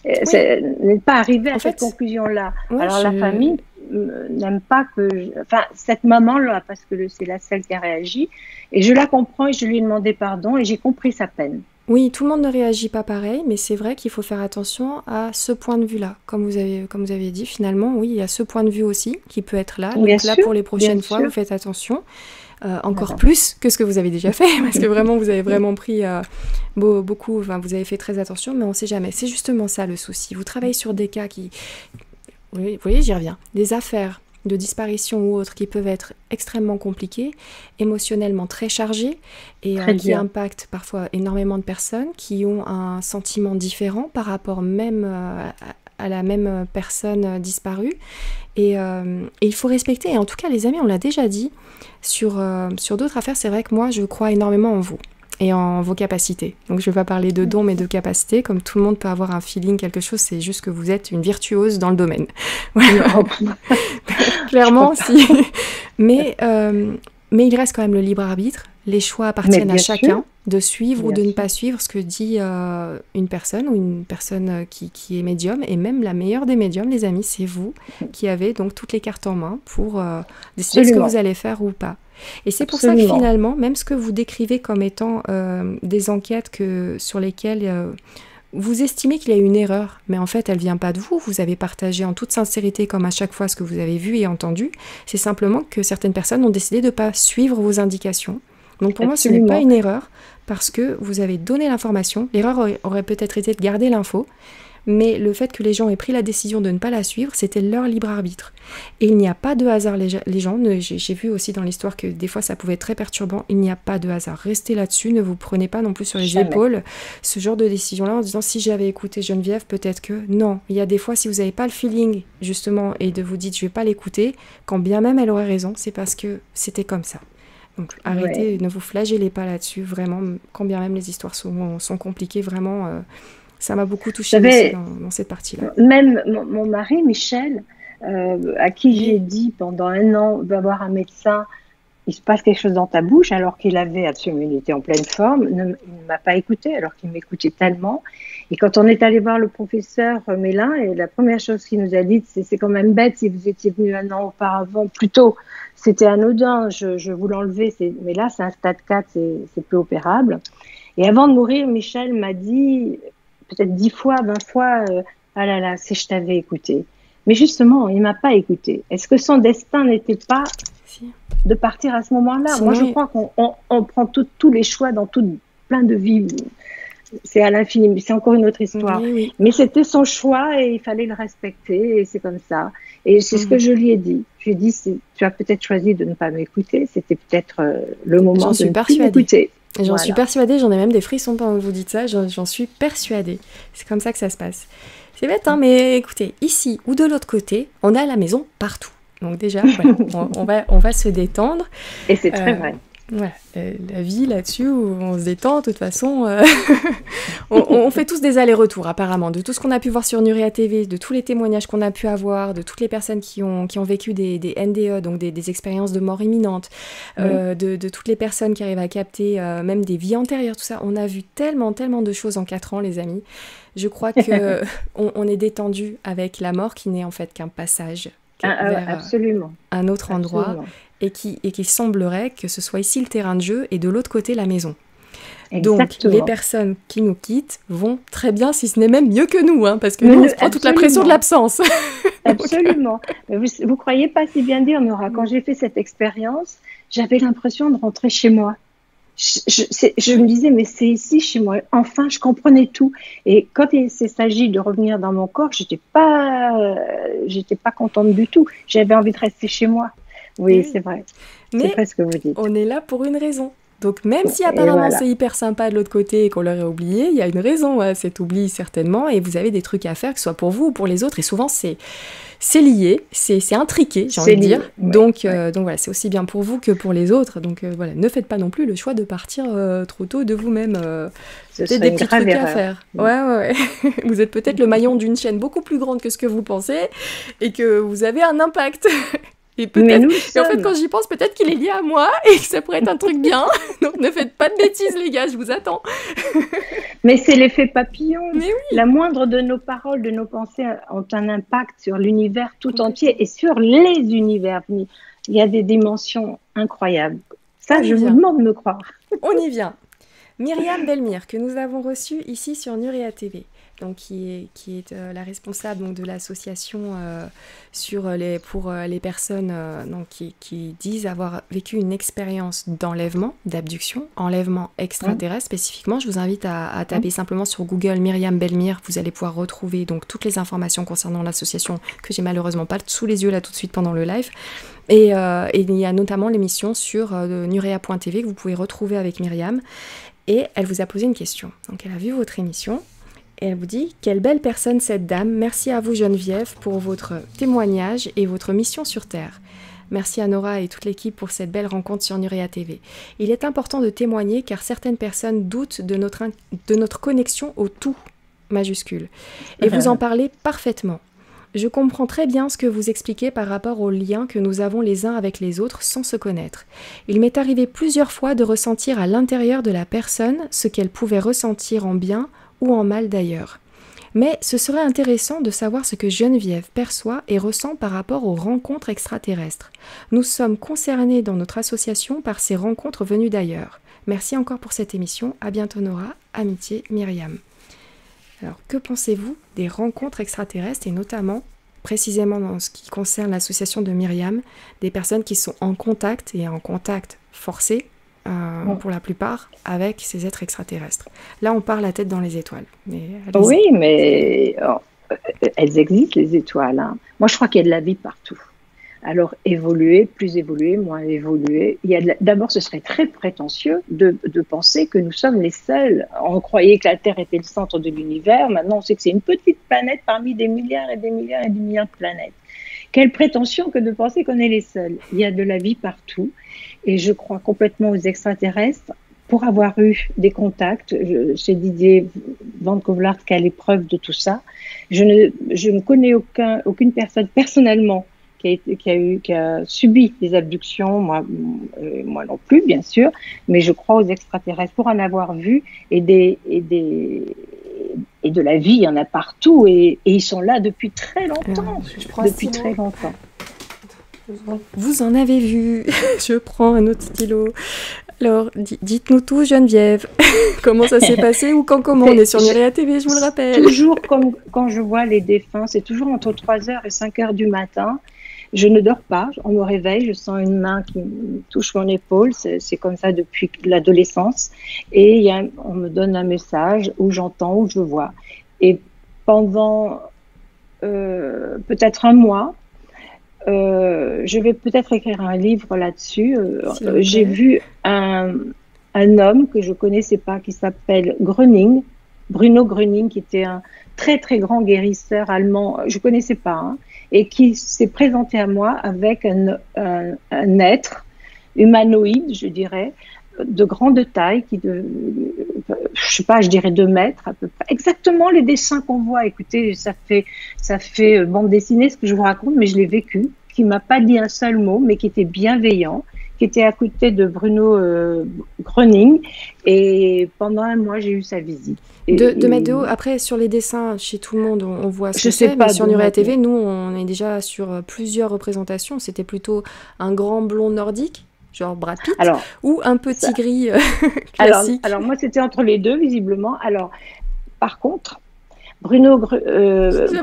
Oui. n'est pas arrivé à cette conclusion-là. alors la famille n'aime pas que, enfin cette maman-là parce que c'est la seule qui a réagi et je la comprends et je lui ai demandé pardon et j'ai compris sa peine. Oui, tout le monde ne réagit pas pareil, mais c'est vrai qu'il faut faire attention à ce point de vue-là. Comme vous avez, comme vous avez dit, finalement, oui, il y a ce point de vue aussi qui peut être là. Donc là, pour les prochaines fois, vous faites attention. Euh, encore plus que ce que vous avez déjà fait, parce que vraiment, vous avez vraiment pris euh, beaucoup, enfin, vous avez fait très attention, mais on ne sait jamais. C'est justement ça le souci. Vous travaillez sur des cas qui... Oui, vous voyez, j'y reviens. Des affaires de disparition ou autres qui peuvent être extrêmement compliquées, émotionnellement très chargées et euh, qui impactent parfois énormément de personnes qui ont un sentiment différent par rapport même euh, à la même personne disparue. Et, euh, et, il faut respecter, et en tout cas les amis, on l'a déjà dit, sur, sur d'autres affaires, c'est vrai que moi je crois énormément en vous et en vos capacités. Donc je ne vais pas parler de dons mais de capacités. Comme tout le monde peut avoir un feeling, quelque chose, c'est juste que vous êtes une virtuose dans le domaine. Clairement, si. mais, euh, mais il reste quand même le libre arbitre. Les choix appartiennent à chacun de suivre ou de ne pas suivre ce que dit euh, une personne ou une personne euh, qui, qui, est médium. Et même la meilleure des médiums, les amis, c'est vous qui avez donc toutes les cartes en main pour décider ce que vous allez faire ou pas. Et c'est pour ça que finalement, même ce que vous décrivez comme étant euh, des enquêtes que, sur lesquelles euh, vous estimez qu'il y a une erreur, mais en fait elle vient pas de vous, vous avez partagé en toute sincérité comme à chaque fois ce que vous avez vu et entendu, c'est simplement que certaines personnes ont décidé de ne pas suivre vos indications. Donc pour moi ce n'est pas une erreur parce que vous avez donné l'information, l'erreur aurait peut-être été de garder l'info, mais le fait que les gens aient pris la décision de ne pas la suivre, c'était leur libre arbitre. Et il n'y a pas de hasard, les, gens, j'ai vu aussi dans l'histoire que des fois ça pouvait être très perturbant, il n'y a pas de hasard. Restez là-dessus, ne vous prenez pas non plus sur les épaules ce genre de décision-là en disant si j'avais écouté Geneviève, peut-être que non. Il y a des fois, si vous n'avez pas le feeling, justement, et de vous dire je vais pas l'écouter, quand bien même elle aurait raison, c'est parce que c'était comme ça. Donc arrêtez, ne vous flagellez pas là-dessus, vraiment, quand bien même les histoires sont, sont compliquées, vraiment, euh, ça m'a beaucoup touché dans, cette partie-là. Même mon, mari, Michel, euh, à qui j'ai dit pendant un an, va voir un médecin, il se passe quelque chose dans ta bouche, alors qu'il avait absolument, il était en pleine forme, il ne m'a pas écouté, alors qu'il m'écoutait tellement. Et quand on est allé voir le professeur Mélin, et la première chose qu'il nous a dit, c'est c'est quand même bête si vous étiez venu un an auparavant, plutôt c'était anodin, je, je vous l'enlevais, mais là c'est un stade 4, c'est peu opérable. Et avant de mourir, Michel m'a dit peut-être dix fois, vingt fois, euh, ah là là, si je t'avais écouté. Mais justement, il m'a pas écouté. Est-ce que son destin n'était pas de partir à ce moment-là? Moi, je crois qu'on on, prend tous les choix dans tout, plein de vies c'est à l'infini, mais c'est encore une autre histoire. Mais c'était son choix et il fallait le respecter et c'est comme ça. Et c'est ce que mhm. je lui ai dit. Je lui ai dit, tu as peut-être choisi de ne pas m'écouter, c'était peut-être euh, le moment de ne plus m'écouter. J'en suis persuadée, j'en ai même des frissons pendant que vous dites ça, j'en suis persuadée. C'est comme ça que ça se passe. C'est bête, hein, mais écoutez, ici ou de l'autre côté, on a la maison partout. Donc déjà, on, va, on va se détendre. Et c'est très euh, vrai. Euh, la vie là-dessus, on se détend, de toute façon, euh, on, fait tous des allers-retours apparemment, de tout ce qu'on a pu voir sur Nuria TV, de tous les témoignages qu'on a pu avoir, de toutes les personnes qui ont, qui ont vécu des, des NDE, donc des, des, expériences de mort imminente, euh, de, de, toutes les personnes qui arrivent à capter même des vies antérieures, tout ça. On a vu tellement, tellement de choses en quatre ans, les amis. Je crois que on, est détendu avec la mort qui n'est en fait qu'un passage ah, ah, vers absolument. un autre endroit et qui, et qui semblerait que ce soit ici le terrain de jeu et de l'autre côté la maison. Donc les personnes qui nous quittent vont très bien, si ce n'est même mieux que nous, hein, parce que nous, on se prend toute la pression de l'absence. absolument. vous, ne croyez pas si bien dire, Nora, quand j'ai fait cette expérience, j'avais l'impression de rentrer chez moi. Je, je, me disais, mais c'est ici chez moi. Enfin, je comprenais tout. Et quand il s'agit de revenir dans mon corps, j'étais pas, euh, j'étais pas contente du tout. J'avais envie de rester chez moi. Oui, c'est vrai. Mais ce que vous dites. on est là pour une raison. Donc même si apparemment c'est hyper sympa de l'autre côté et qu'on l'aurait oublié, il y a une raison à cet oubli certainement et vous avez des trucs à faire que ce soit pour vous ou pour les autres et souvent c'est c'est lié, c'est intriqué, j'ai envie de dire. donc euh, donc voilà, c'est aussi bien pour vous que pour les autres. Donc euh, voilà, ne faites pas non plus le choix de partir euh, trop tôt de vous-même. c'est des petits trucs à faire. Ouais ouais. ouais. vous êtes peut-être le maillon d'une chaîne beaucoup plus grande que ce que vous pensez et que vous avez un impact. Et peut-être, en fait, quand j'y pense, peut-être qu'il est lié à moi et que ça pourrait être un truc bien. Donc ne faites pas de bêtises, les gars, je vous attends. Mais c'est l'effet papillon. La moindre de nos paroles, de nos pensées ont un impact sur l'univers tout entier et sur les univers. Il y a des dimensions incroyables. Ça, je vous demande de me croire. On y vient. Myriam Belmire, que nous avons reçue ici sur Nurea TV donc qui est, qui est euh, la responsable donc, de l'association euh, sur les, pour euh, les personnes donc, qui, qui, disent avoir vécu une expérience d'enlèvement, d'abduction, enlèvement extraterrestre spécifiquement. Je vous invite à, taper simplement sur Google Myriam Belmire. Vous allez pouvoir retrouver donc toutes les informations concernant l'association que j'ai malheureusement pas sous les yeux là tout de suite pendant le live. Et, et il y a notamment l'émission sur nurea.tv que vous pouvez retrouver avec Myriam. Et elle vous a posé une question. Donc elle a vu votre émission elle vous dit Quelle belle personne cette dame. Merci à vous, Geneviève, pour votre témoignage et votre mission sur Terre. Merci à Nora et toute l'équipe pour cette belle rencontre sur Nuria TV. Il est important de témoigner car certaines personnes doutent de notre, de notre connexion au tout majuscule. Et vous en parlez parfaitement. Je comprends très bien ce que vous expliquez par rapport aux liens que nous avons les uns avec les autres sans se connaître. Il m'est arrivé plusieurs fois de ressentir à l'intérieur de la personne ce qu'elle pouvait ressentir en bien ou en mal d'ailleurs. Mais ce serait intéressant de savoir ce que Geneviève perçoit et ressent par rapport aux rencontres extraterrestres. Nous sommes concernés dans notre association par ces rencontres venues d'ailleurs. Merci encore pour cette émission. À bientôt Nora, amitié Myriam. Alors, que pensez-vous des rencontres extraterrestres et notamment, précisément dans ce qui concerne l'association de Myriam, des personnes qui sont en contact et en contact forcé euh, pour la plupart, avec ces êtres extraterrestres. Là, on part la tête dans les étoiles. Mais oui, mais oh, elles existent, les étoiles. Hein. Moi, je crois qu'il y a de la vie partout. Alors, évoluer, plus évoluer, moins évoluer. D'abord, ce serait très prétentieux de, de, penser que nous sommes les seuls. On croyait que la Terre était le centre de l'univers. Maintenant, on sait que c'est une petite planète parmi des milliards et des milliards et des milliards de planètes. Quelle prétention que de penser qu'on est les seuls. Il y a de la vie partout. Et je crois complètement aux extraterrestres. Pour avoir eu des contacts chez Didier Van Kovlart qui a l'épreuve de tout ça, je ne, je ne connais aucun, aucune personne personnellement qui a, qui a, eu, qui a subi des abductions, moi, euh, moi non plus, bien sûr, mais je crois aux extraterrestres pour en avoir vu et des, et des, et de la vie, il y en a partout et, ils sont là depuis très longtemps. Je prends depuis très longtemps. Vous en avez vu. je prends un autre stylo. Alors, dites-nous tout, Geneviève. comment ça s'est passé ou quand comment? On est sur Nuria TV, je vous le rappelle. Toujours comme quand je vois les défunts, c'est toujours entre 3h et 5h du matin. Je ne dors pas, on me réveille, je sens une main qui touche mon épaule, c'est comme ça depuis l'adolescence, et y a, on me donne un message où j'entends, où je vois. Et pendant euh, peut-être un mois, euh, je vais peut-être écrire un livre là-dessus. Euh, j'ai vu un, un, homme que je connaissais pas qui s'appelle Gröning, Bruno Gröning, qui était un très très grand guérisseur allemand. Je connaissais pas. Hein, et qui s'est présenté à moi avec un, être humanoïde, je dirais, de grande taille, qui de, je sais pas, je dirais deux mètres à peu près. Exactement les dessins qu'on voit. Écoutez, ça fait, ça fait bande dessinée ce que je vous raconte, mais je l'ai vécu. Qui m'a pas dit un seul mot, mais qui était bienveillant, qui était à côté de Bruno euh, Gröning. Et pendant un mois, j'ai eu sa visite. de, de mettre de haut, après, sur les dessins, chez tout le monde, on, voit ce que c'est, mais sur Nuria TV, nous, on est déjà sur euh, plusieurs représentations. C'était plutôt un grand blond nordique, genre Brad Pitt, alors, ou un petit gris euh, classique. Alors, moi, c'était entre les deux, visiblement. Alors, par contre, Bruno Gr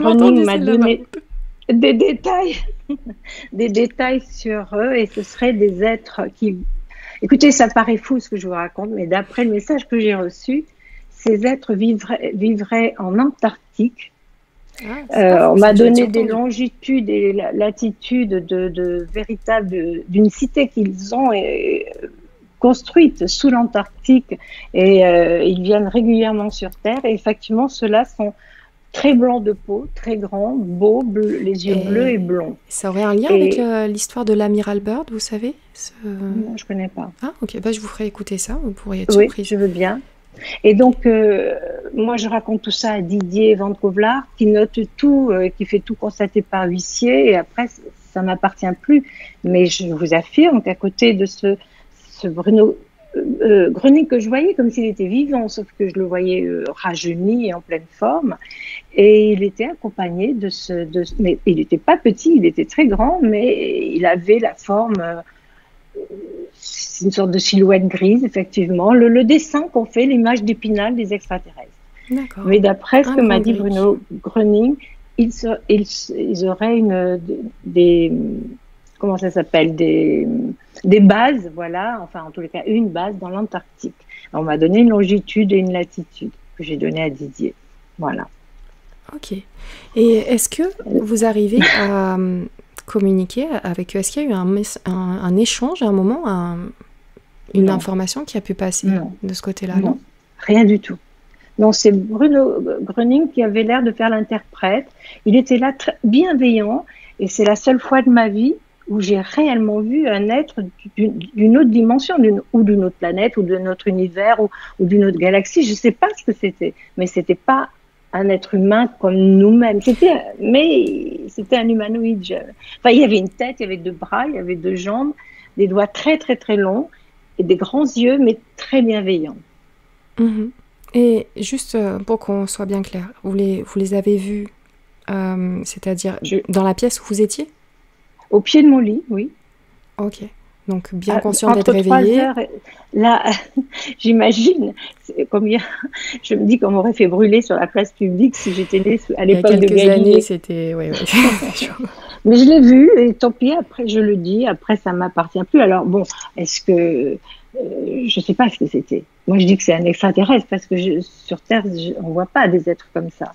m'a donné des détails, des détails sur eux et ce seraient des êtres qui. Écoutez, ça paraît fou ce que je vous raconte, mais d'après le message que j'ai reçu, ces êtres vivraient, vivraient en Antarctique. Ah, euh, on m'a donné des longitudes et latitudes de, de véritable d'une cité qu'ils ont euh, construite sous l'Antarctique et euh, ils viennent régulièrement sur Terre. Et effectivement, ceux-là sont très blanc de peau, très grand, beau, les yeux bleus et blonds. Ça aurait un lien avec euh, l'histoire de l'amiral Bird, vous savez Non, je connais pas. Ah, ok, bah, je vous ferai écouter ça, vous pourriez être oui, je veux bien. Et donc, euh, moi, je raconte tout ça à Didier Van qui note tout, euh, qui fait tout constater par huissier, et après, ça m'appartient plus. Mais je vous affirme qu'à côté de ce, ce Bruno euh, que je voyais comme s'il était vivant, sauf que je le voyais euh, rajeuni et en pleine forme. Et il était accompagné de ce. De, mais il n'était pas petit, il était très grand, mais il avait la forme. Euh, une sorte de silhouette grise, effectivement. Le, dessin qu'on fait, l'image d'épinal des extraterrestres. Mais d'après ce que m'a dit Bruno Gröning, ils, ils, auraient une, des comment ça s'appelle, des, des bases, voilà, enfin en tous les cas une base dans l'Antarctique. On m'a donné une longitude et une latitude que j'ai donné à Didier. Voilà. Ok. Et est-ce que vous arrivez à euh, communiquer avec eux? Est-ce qu'il y a eu un, un, échange à un moment, une information qui a pu passer de ce côté-là? Non, rien du tout. Non, c'est Bruno Gröning qui avait l'air de faire l'interprète. Il était là très bienveillant et c'est la seule fois de ma vie où j'ai réellement vu un être d'une autre dimension, ou d'une autre planète, ou de notre univers, ou, d'une autre galaxie. Je ne sais pas ce que c'était, mais c'était pas un être humain comme nous-mêmes. C'était, mais c'était un humanoïde. Enfin, il y avait une tête, il y avait deux bras, il y avait deux jambes, des doigts très très très longs et des grands yeux, mais très bienveillants. Mhm. Et juste euh, pour qu'on soit bien clair, vous les, vous les avez vus, euh, c'est-à-dire dans la pièce où vous étiez? Au pied de mon lit, oui. Ok. Donc bien ah, conscient d'être réveillé. Là, j'imagine combien. Je me dis qu'on m'aurait fait brûler sur la place publique si j'étais née à l'époque de quelques années, c'était. Ouais, ouais. Mais je l'ai vu et tant pis. Après, je le dis. Après, ça m'appartient plus. Alors bon, est-ce que je ne sais pas ce que c'était. Moi, je dis que c'est un extraterrestre parce que sur Terre, on ne voit pas des êtres comme ça.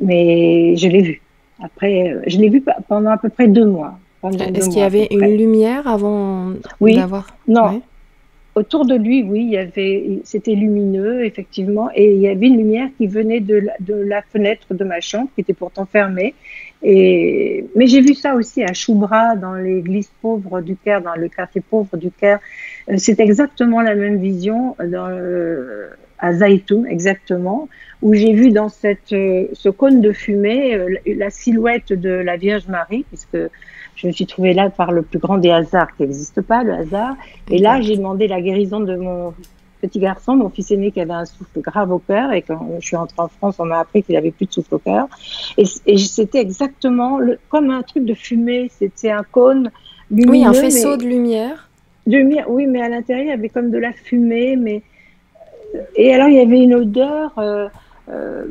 Mais je l'ai vu. Après, je l'ai vu pendant à peu près deux mois. Est-ce qu'il y avait une lumière avant oui. d'avoir Non. Autour de lui, oui, il y avait, c'était lumineux, effectivement, et il y avait une lumière qui venait de la, de la fenêtre de ma chambre, qui était pourtant fermée. Et, mais j'ai vu ça aussi à Choubra, dans l'église pauvre du Caire, dans le quartier pauvre du Caire. Euh, c'est exactement la même vision dans à Zaitoun, exactement, où j'ai vu dans cette, euh, ce cône de fumée euh, la silhouette de la Vierge Marie, puisque je me suis trouvée là par le plus grand des hasards qui n'existe pas, le hasard. Et là, j'ai demandé la guérison de mon petit garçon, mon fils aîné qui avait un souffle grave au cœur. Et quand je suis entrée en France, on m'a appris qu'il avait plus de souffle au cœur. Et, c'était exactement le, comme un truc de fumée. C'était un cône lumineux. Oui, un faisceau de lumière. De lumière, oui, mais à l'intérieur, il y avait comme de la fumée. Mais... Et alors, il y avait une odeur, euh, euh,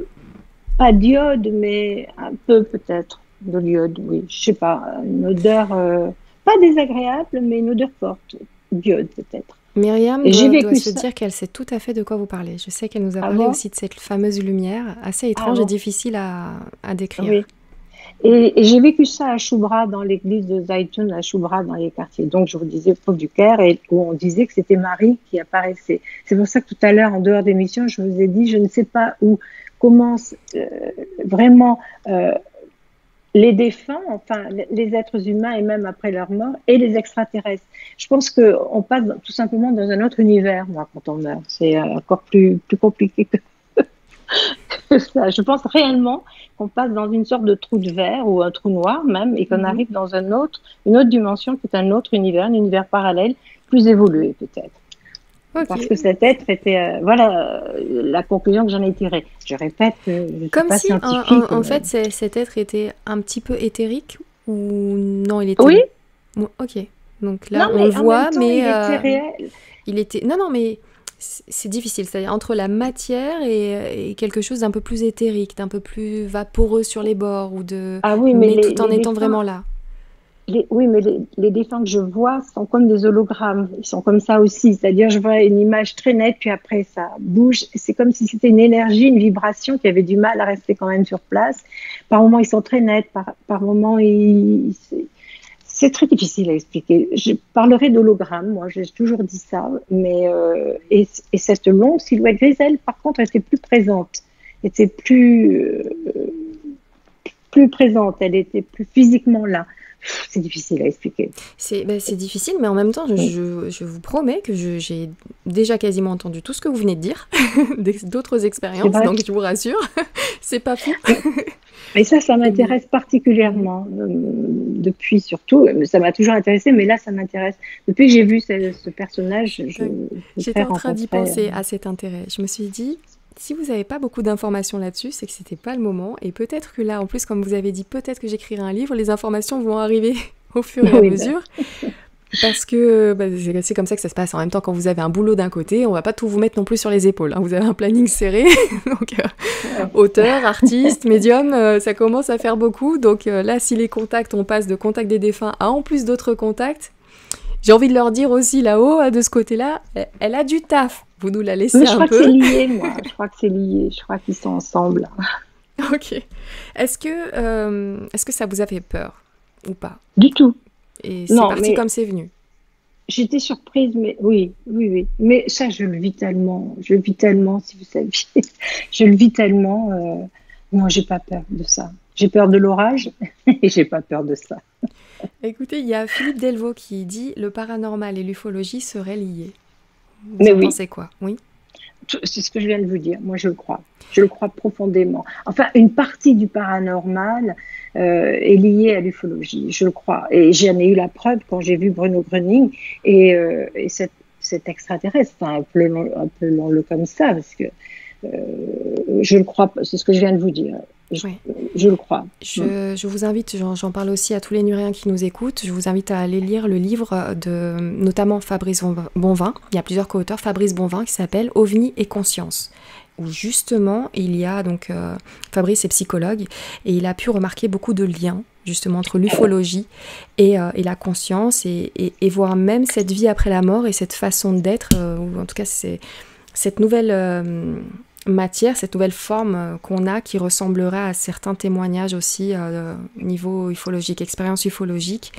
pas d'iode, mais un peu peut-être de l'iode, oui. Je sais pas, une odeur euh, pas désagréable, mais une odeur forte. D'iode peut-être. Myriam doit, doit se dire qu'elle sait tout à fait de quoi vous parlez. Je sais qu'elle nous a ah parlé aussi de cette fameuse lumière, assez étrange ah et difficile à, à décrire. Oui. Et, j'ai vécu ça à Choubra, dans l'église de Zaitoun, à Choubra, dans les quartiers. Donc, je vous disais, Pauvre du Caire, et où on disait que c'était Marie qui apparaissait. C'est pour ça que tout à l'heure, en dehors d'émission, je vous ai dit, je ne sais pas où commence euh, vraiment euh, les défunts, enfin les êtres humains et même après leur mort, et les extraterrestres. Je pense qu'on passe tout simplement dans un autre univers, moi, quand on meurt. C'est euh, encore plus, plus compliqué que, ça. Je pense réellement qu'on passe dans une sorte de trou de verre ou un trou noir même, et qu'on mhm. arrive dans un autre, une autre dimension qui est un autre univers, un univers parallèle, plus évolué peut-être. Parce que cet être était, euh, voilà euh, la conclusion que j'en ai tirée. Je répète, je comme pas si en, en, fait cet être était un petit peu éthérique ou non, il était. Oui. ok. Donc là, on le voit, mais il était euh, réel. Il était. Non, non, mais c'est difficile. C'est-à-dire entre la matière et, quelque chose d'un peu plus éthérique, d'un peu plus vaporeux sur les bords ou de. Ah oui, mais, tout en étant vraiment là oui, mais les, défunts que je vois sont comme des hologrammes. Ils sont comme ça aussi. C'est-à-dire, je vois une image très nette, puis après, ça bouge. C'est comme si c'était une énergie, une vibration qui avait du mal à rester quand même sur place. Par moments, ils sont très nets. Par, moments, c'est très difficile à expliquer. Je parlerai d'hologramme, moi, j'ai toujours dit ça. Mais, euh, et, cette longue silhouette griselle, par contre, était plus présente. était plus, euh, plus présente. Elle était plus physiquement là c'est difficile à expliquer. C'est ben, difficile, mais en même temps, je, je, vous promets que j'ai déjà quasiment entendu tout ce que vous venez de dire, d'autres expériences, donc je vous rassure, c'est pas fou. mais ça, ça m'intéresse particulièrement, euh, depuis surtout, ça m'a toujours intéressé, mais là, ça m'intéresse. Depuis que j'ai vu ce, personnage, j'étais en train d'y penser euh, à cet intérêt. Je me suis dit, si vous n'avez pas beaucoup d'informations là-dessus, c'est que c'était pas le moment. Et peut-être que là, en plus, comme vous avez dit, peut-être que j'écrirai un livre, les informations vont arriver au fur et à mesure. Parce que bah, c'est comme ça que ça se passe. En même temps, quand vous avez un boulot d'un côté, on va pas tout vous mettre non plus sur les épaules. Hein. Vous avez un planning serré. donc, euh, auteur, artiste, médium, euh, ça commence à faire beaucoup. Donc euh, là, si les contacts, on passe de contact des défunts à en plus d'autres contacts, j'ai envie de leur dire aussi là-haut, de ce côté-là, elle a du taf. Vous nous la laissez Mais je crois que c'est lié, moi. Je crois que c'est lié. Je crois qu'ils sont ensemble. ok. Est-ce que, euh, est-ce que ça vous a fait peur ou pas? Du tout. Et c'est parti comme c'est venu. J'étais surprise, mais oui, oui, oui. Mais ça, je le vis tellement. Je le vis tellement, si vous saviez. je le vis tellement. Euh... Non, j'ai pas peur de ça. J'ai peur de l'orage et j'ai pas peur de ça. Écoutez, il y a Philippe Delvaux qui dit le paranormal et l'ufologie seraient liés. Vous Mais en oui. pensez quoi? Oui. C'est ce que je viens de vous dire. Moi, je le crois. Je le crois profondément. Enfin, une partie du paranormal euh, est liée à l'ufologie. Je le crois. Et j'en ai eu la preuve quand j'ai vu Bruno Gröning et, euh, et cet, cet, extraterrestre. Enfin, appelons-le comme ça, parce que je le crois. C'est ce que je viens de vous dire. Je, le crois. Je, vous invite, j'en parle aussi à tous les Nuréens qui nous écoutent, je vous invite à aller lire le livre de notamment Fabrice Bonvin. Il y a plusieurs co-auteurs, Fabrice Bonvin qui s'appelle OVNI et conscience où justement il y a donc euh, Fabrice est psychologue et il a pu remarquer beaucoup de liens justement entre l'ufologie et, la conscience, et, voir même cette vie après la mort et cette façon d'être, ou en tout cas c'est cette nouvelle matière, cette nouvelle forme euh, qu'on a qui ressemblerait à certains témoignages aussi euh, au niveau ufologique, expérience ufologique.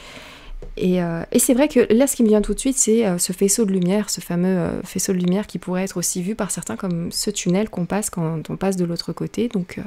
Euh, et, c'est vrai que là, ce qui me vient tout de suite, c'est ce faisceau de lumière, ce fameux faisceau de lumière qui pourrait être aussi vu par certains comme ce tunnel qu'on passe quand on passe de l'autre côté. Donc,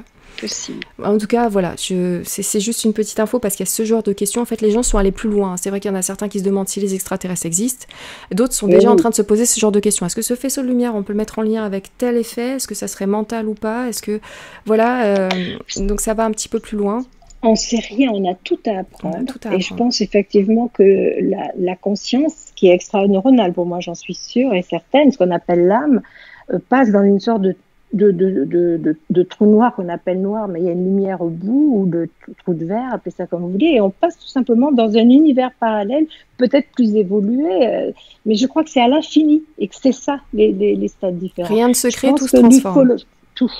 en tout cas, voilà, c'est juste une petite info parce qu'il y a ce genre de questions. En fait, les gens sont allés plus loin. C'est vrai qu'il y en a certains qui se demandent si les extraterrestres existent. D'autres sont déjà en train de se poser ce genre de questions. Est-ce que ce faisceau de lumière, on peut le mettre en lien avec tel effet? Est-ce que ça serait mental ou pas? Est-ce que. Voilà, euh, donc ça va un petit peu plus loin. On ne sait rien, on a tout à apprendre. Et je pense effectivement que la, conscience, qui est extra-neuronale pour moi, j'en suis sûre et certaine, ce qu'on appelle l'âme, euh, passe dans une sorte de de, de, de, trous noirs qu'on appelle noirs, mais il y a une lumière au bout, ou de trous de verre, appelez ça comme vous voulez, et on passe tout simplement dans un univers parallèle, peut-être plus évolué, euh, mais je crois que c'est à l'infini, et que c'est ça, les, les, stades différents. Rien de secret, tout se transforme. Tout.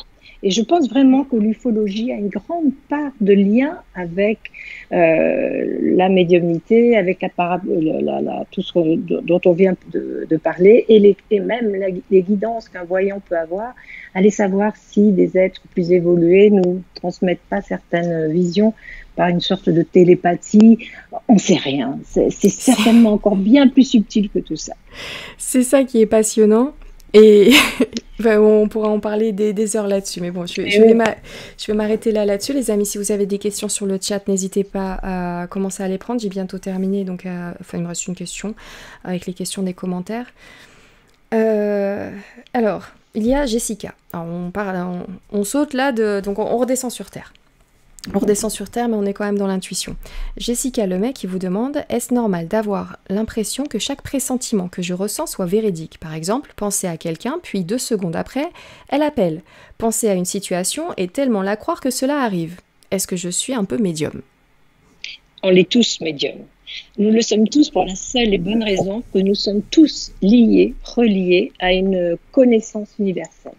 Et je pense vraiment que l'ufologie a une grande part de lien avec euh, la médiumnité, avec la, la, la, tout ce dont on vient de, parler, et, les, et même les guidances qu'un voyant peut avoir. Aller savoir si des êtres plus évolués nous transmettent pas certaines visions par une sorte de télépathie. On ne sait rien. C'est certainement encore bien plus subtil que tout ça. C'est ça qui est passionnant. Et on pourra en parler des, heures là-dessus. Mais bon, je, vais m'arrêter là là-dessus. Les amis, si vous avez des questions sur le chat, n'hésitez pas à commencer à les prendre. J'ai bientôt terminé. Donc, euh, enfin, il me reste une question avec les questions des commentaires. Euh, alors, il y a Jessica. on, parle, on, saute là, de, donc on redescend sur Terre. On redescend sur Terre, mais on est quand même dans l'intuition. Jessica Lemay qui vous demande Est-ce normal d'avoir l'impression que chaque pressentiment que je ressens soit véridique? Par exemple, penser à quelqu'un, puis deux secondes après, elle appelle. Penser à une situation et tellement la croire que cela arrive. Est-ce que je suis un peu médium? On est tous médiums. Nous le sommes tous pour la seule et bonne raison que nous sommes tous liés, reliés à une connaissance universelle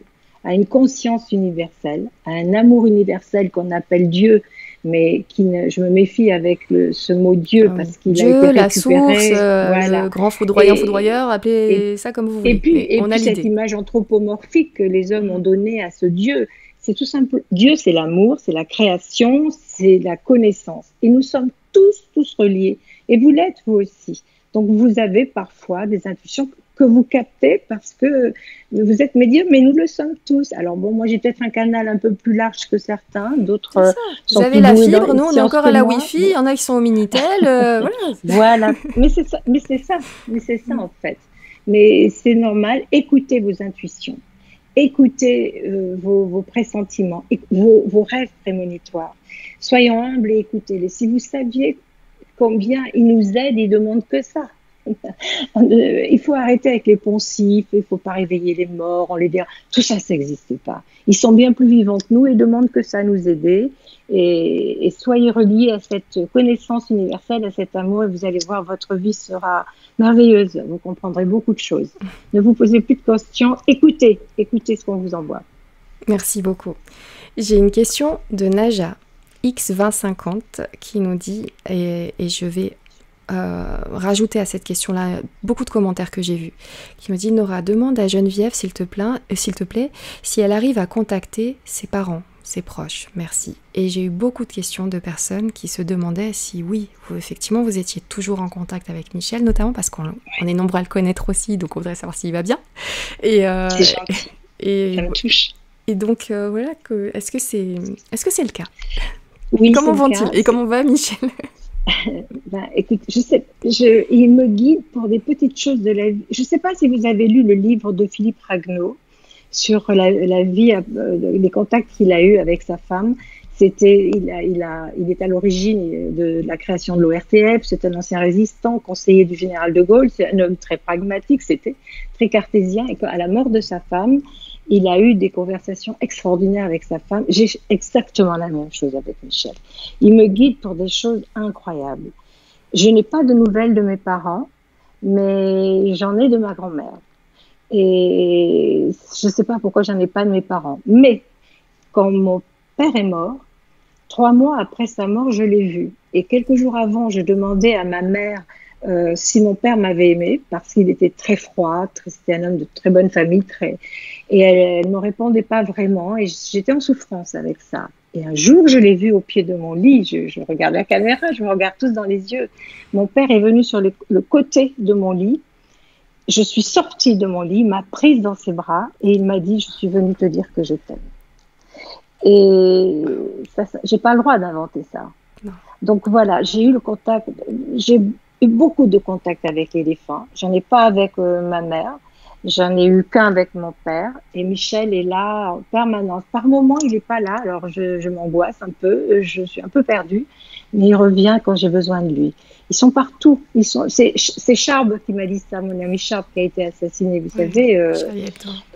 à une conscience universelle, à un amour universel qu'on appelle Dieu, mais qui je me méfie avec ce mot Dieu ah parce qu'il a été la source, euh, le grand foudroyant, foudroyeur, appelez ça comme vous voulez. Et puis, et puis cette image anthropomorphique que les hommes ont donnée à ce Dieu, c'est tout simple. Dieu, c'est l'amour, c'est la création, c'est la connaissance. Et nous sommes tous, tous reliés. Et vous l'êtes vous aussi. Donc vous avez parfois des intuitions que vous captez parce que vous êtes médium, mais nous le sommes tous. Alors bon, moi j'ai peut-être un canal un peu plus large que certains, d'autres. Euh, vous avez la fibre, nous on est encore à la Wi-Fi, il y en a qui sont au Minitel. Euh, voilà. Mais c'est ça, mais c'est ça, mais c'est ça en fait. Mais c'est normal. Écoutez vos intuitions, écoutez euh, vos, pressentiments, vos, vos rêves prémonitoires. Soyons humbles et écoutez-les. Si vous saviez combien ils nous aident, ils demandent que ça. il faut arrêter avec les poncifs, il faut pas réveiller les morts, on les dit, tout ça, ça n'existe pas. Ils sont bien plus vivants que nous et demandent que ça nous aide. Et, soyez reliés à cette connaissance universelle, à cet amour, et vous allez voir, votre vie sera merveilleuse. Vous comprendrez beaucoup de choses. Ne vous posez plus de questions. Écoutez, écoutez ce qu'on vous envoie. Merci beaucoup. J'ai une question de Naja. X2050 qui nous dit, et je vais euh, rajouter à cette question-là beaucoup de commentaires que j'ai vus, qui me dit Nora, demande à Geneviève, s'il te, plaît, euh, te plaît, si elle arrive à contacter ses parents, ses proches. Merci. Et j'ai eu beaucoup de questions de personnes qui se demandaient si oui, vous, effectivement, vous étiez toujours en contact avec Michel, notamment parce qu'on est nombreux à le connaître aussi, donc on voudrait savoir s'il va bien. Et, euh, et, Ça me touche. Et donc voilà, est-ce que c'est est-ce que c'est le cas? Oui. Comment vont-ils? Et comment va Michel? ben, écoute, je sais, je, il me guide pour des petites choses de la vie. Je ne sais pas si vous avez lu le livre de Philippe Ragnaud sur la, vie, euh, les contacts qu'il a eus avec sa femme. C'était, il, a, il, a, il est à l'origine de la création de l'ORTF. C'est un ancien résistant, conseiller du général de Gaulle. C'est un homme très pragmatique. C'était très cartésien. Et à la mort de sa femme, il a eu des conversations extraordinaires avec sa femme. J'ai exactement la même chose avec Michel. Il me guide pour des choses incroyables. Je n'ai pas de nouvelles de mes parents, mais j'en ai de ma grand-mère. Et je ne sais pas pourquoi j'en ai pas de mes parents. Mais quand mon père est mort, trois mois après sa mort, je l'ai vu. Et quelques jours avant, je demandais à ma mère euh, si mon père m'avait aimé, parce qu'il était très froid, c'était un homme de très bonne famille, très... et elle ne me répondait pas vraiment, et j'étais en souffrance avec ça. Et un jour, je l'ai vu au pied de mon lit, je, je, regarde la caméra, je me regarde tous dans les yeux. Mon père est venu sur le, le côté de mon lit, je suis sortie de mon lit, m'a prise dans ses bras, et il m'a dit, je suis venue te dire que je t'aime. Et ça, j'ai pas le droit d'inventer ça. Donc voilà, j'ai eu le contact, j'ai eu beaucoup de contacts avec les défunts. J'en ai pas avec euh, ma mère, j'en ai eu qu'un avec mon père. Et Michel est là en permanence. Par moment, il est pas là, alors je, je m'angoisse un peu, je suis un peu perdue, mais il revient quand j'ai besoin de lui. Ils sont partout. Ils sont. C'est, Charbe qui m'a dit ça, mon ami Charbe qui a été assassiné, vous savez. Euh,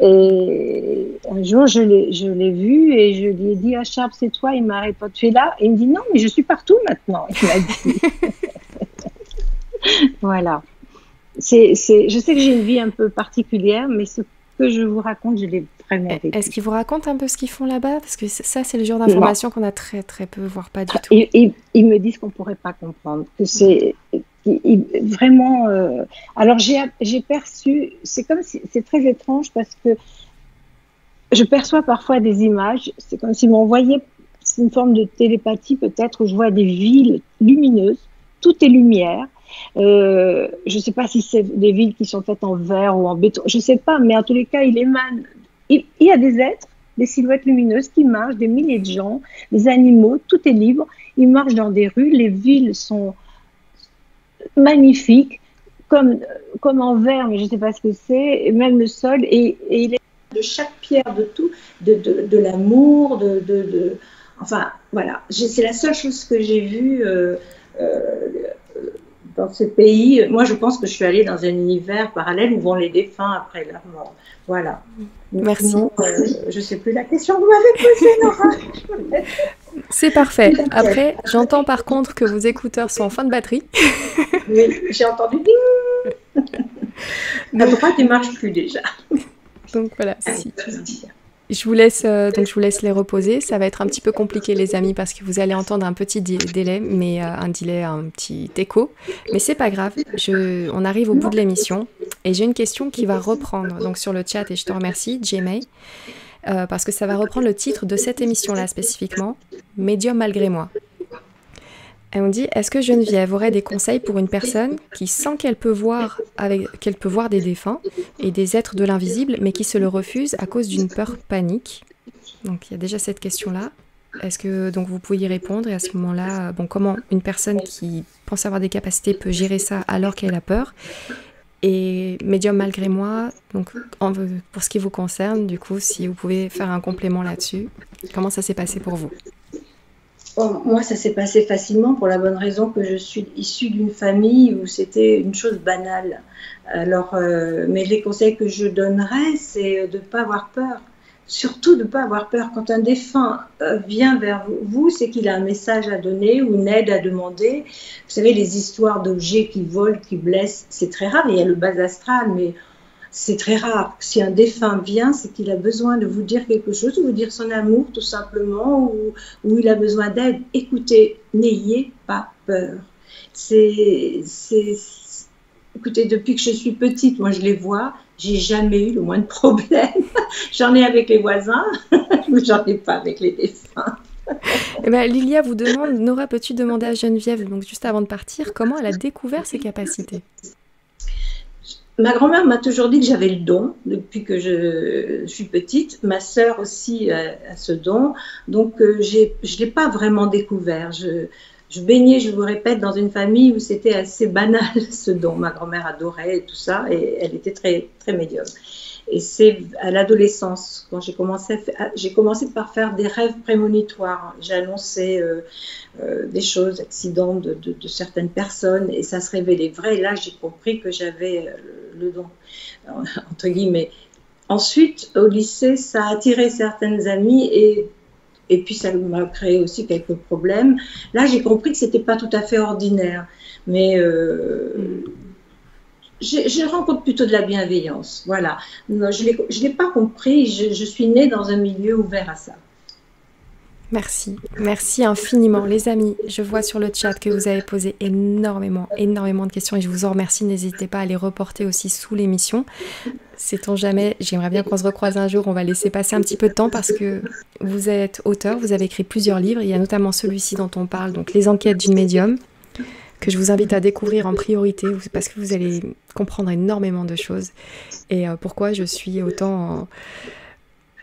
et un jour, je l'ai, je l'ai vu et je lui ai dit ah Charbe, c'est toi. Il m'a répondu tu es là? Et il me dit non, mais je suis partout maintenant. Il m'a dit. voilà. C'est, c'est, je sais que j'ai une vie un peu particulière, mais ce que je vous raconte, je l'ai vraiment vécu. Est-ce qu'ils vous racontent un peu ce qu'ils font là-bas? Parce que ça, c'est le genre d'information qu'on a très très peu, voire pas du tout. Et, ils me disent qu'on ne pourrait pas comprendre, que c'est vraiment. Euh, alors j'ai perçu, c'est comme si c'est très étrange parce que je perçois parfois des images, c'est comme si m'envoyait, c'est une forme de télépathie peut-être, où je vois des villes lumineuses, tout est lumière, euh, je ne sais pas si c'est des villes qui sont faites en verre ou en béton, je ne sais pas, mais en tous les cas, il émane. Il, y a des êtres, des silhouettes lumineuses qui marchent, des milliers de gens, des animaux, tout est libre. Ils marchent dans des rues, les villes sont magnifiques, comme, comme en verre, mais je ne sais pas ce que c'est, même le sol, et, il est de chaque pierre, de tout, de, de, de l'amour, de, de, Enfin, voilà, c'est la seule chose que j'ai vue. Euh, euh, dans ce pays. Moi, je pense que je suis allée dans un univers parallèle où vont les défunts après la mort. Voilà. Merci. Euh, je ne sais plus la question que vous m'avez posée, Laura. C'est parfait. Après, j'entends par contre que vos écouteurs sont en fin de batterie. oui, j'ai entendu ding. La droite ne marche plus déjà. Donc voilà. Si. Je vous laisse euh, donc je vous laisse les reposer. Ça va être un petit peu compliqué les amis parce que vous allez entendre un petit délai, mais euh, un délai, un petit écho. Mais c'est pas grave. Je, on arrive au bout de l'émission et j'ai une question qui va reprendre donc sur le chat et je te remercie, Jamie, euh, parce que ça va reprendre le titre de cette émission là spécifiquement, Médium malgré moi. On dit Est-ce que Geneviève aurait des conseils pour une personne qui sent qu'elle peut voir qu'elle peut voir des défunts et des êtres de l'invisible, mais qui se le refuse à cause d'une peur panique? Donc il y a déjà cette question-là. Est-ce que donc vous pouvez y répondre et à ce moment-là, bon, comment une personne qui pense avoir des capacités peut gérer ça alors qu'elle a peur? Et médium malgré moi, donc pour ce qui vous concerne, du coup, si vous pouvez faire un complément là-dessus, comment ça s'est passé pour vous? Moi, ça s'est passé facilement pour la bonne raison que je suis issue d'une famille où c'était une chose banale. Alors, euh, mais les conseils que je donnerais, c'est de ne pas avoir peur. Surtout de ne pas avoir peur. Quand un défunt euh, vient vers vous, c'est qu'il a un message à donner ou une aide à demander. Vous savez, les histoires d'objets qui volent, qui blessent, c'est très rare. Il y a le bas astral, mais c'est très rare. Si un défunt vient, c'est qu'il a besoin de vous dire quelque chose, de vous dire son amour tout simplement, ou, il a besoin d'aide. Écoutez, n'ayez pas peur. C'est, écoutez, depuis que je suis petite, moi je les vois, j'ai jamais eu le moins de problème. j'en ai avec les voisins, mais j'en ai pas avec les défunts. Eh ben, Lilia vous demande, Nora, peux-tu demander à Geneviève, donc juste avant de partir, comment elle a découvert ses capacités? Ma grand-mère m'a toujours dit que j'avais le don depuis que je, suis petite. Ma sœur aussi a, ce don. Donc, euh, je ne l'ai pas vraiment découvert. Je, baignais, je vous répète, dans une famille où c'était assez banal ce don. Ma grand-mère adorait tout ça et elle était très, très médium. Et c'est à l'adolescence, quand j'ai commencé, j'ai commencé par faire des rêves prémonitoires. Annoncé euh, euh, des choses, accidents de, de, certaines personnes, et ça se révélait vrai. Et là, j'ai compris que j'avais euh, le don, entre guillemets. Ensuite, au lycée, ça a attiré certaines amies et et puis ça m'a créé aussi quelques problèmes. Là, j'ai compris que c'était pas tout à fait ordinaire, mais euh, je, rencontre plutôt de la bienveillance. Voilà. je ne l'ai pas compris. Je, suis née dans un milieu ouvert à ça. Merci, merci infiniment. Les amis, je vois sur le chat que vous avez posé énormément, énormément de questions et je vous en remercie. N'hésitez pas à les reporter aussi sous l'émission. Sait-on jamais, j'aimerais bien qu'on se recroise un jour, on va laisser passer un petit peu de temps parce que vous êtes auteur, vous avez écrit plusieurs livres, il y a notamment celui-ci dont on parle, donc Les enquêtes d'une médium, que je vous invite à découvrir en priorité parce que vous allez comprendre énormément de choses et euh, pourquoi je suis autant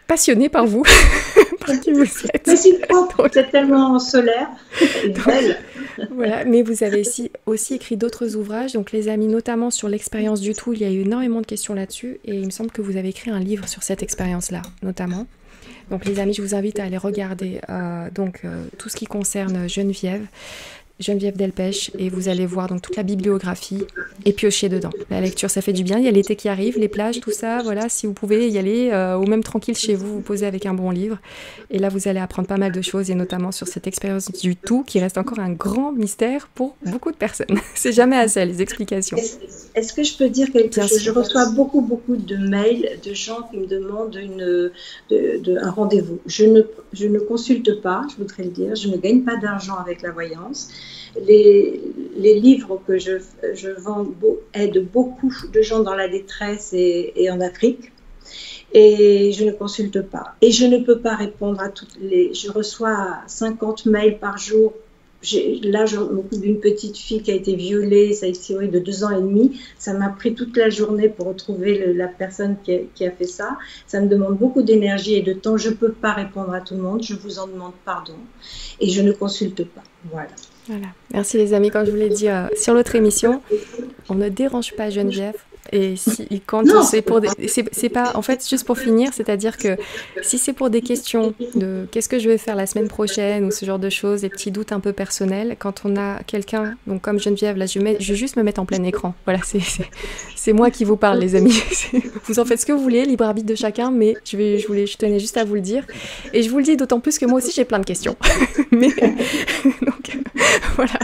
passionnée par vous, par qui vous êtes. c'est tellement solaire belle. voilà, mais vous avez aussi, aussi écrit d'autres ouvrages, donc les amis, notamment sur l'expérience du tout, il y a eu énormément de questions là-dessus, et il me semble que vous avez écrit un livre sur cette expérience-là, notamment. Donc les amis, je vous invite à aller regarder euh, donc euh, tout ce qui concerne Geneviève. Geneviève Delpech et vous allez voir donc toute la bibliographie et piocher dedans. La lecture, ça fait du bien. Il y a l'été qui arrive, les plages, tout ça. Voilà, si vous pouvez y aller euh, ou même tranquille chez vous, vous poser avec un bon livre. Et là, vous allez apprendre pas mal de choses et notamment sur cette expérience du tout qui reste encore un grand mystère pour beaucoup de personnes. C'est jamais assez les explications. Est-ce que je peux dire quelque chose? Je reçois beaucoup, beaucoup de mails de gens qui me demandent une, de, un rendez-vous. Je ne, je ne consulte pas, je voudrais le dire. Je ne gagne pas d'argent avec la voyance les, livres que je, vends aident beaucoup de gens dans la détresse et, en Afrique. Et je ne consulte pas. Et je ne peux pas répondre à toutes les. Je reçois 50 mails par jour là, je m'occupe d'une petite fille qui a été violée, ça a été de deux ans et demi. Ça m'a pris toute la journée pour retrouver la personne qui a, fait ça. Ça me demande beaucoup d'énergie et de temps. Je ne peux pas répondre à tout le monde. Je vous en demande pardon. Et je ne consulte pas. Voilà. Voilà. Merci les amis. Comme je vous l'ai dit euh, sur l'autre émission, on ne dérange pas Geneviève. Et si, quand c'est pour des, c'est pas, en fait, juste pour finir, c'est-à-dire que si c'est pour des questions de qu'est-ce que je vais faire la semaine prochaine ou ce genre de choses, des petits doutes un peu personnels, quand on a quelqu'un, donc comme Geneviève, là, je, mets, je vais juste me mettre en plein écran. Voilà, c'est moi qui vous parle, les amis. vous en faites ce que vous voulez, libre arbitre de chacun, mais je, vais, je, voulais, je tenais juste à vous le dire. Et je vous le dis d'autant plus que moi aussi, j'ai plein de questions. mais, donc, voilà.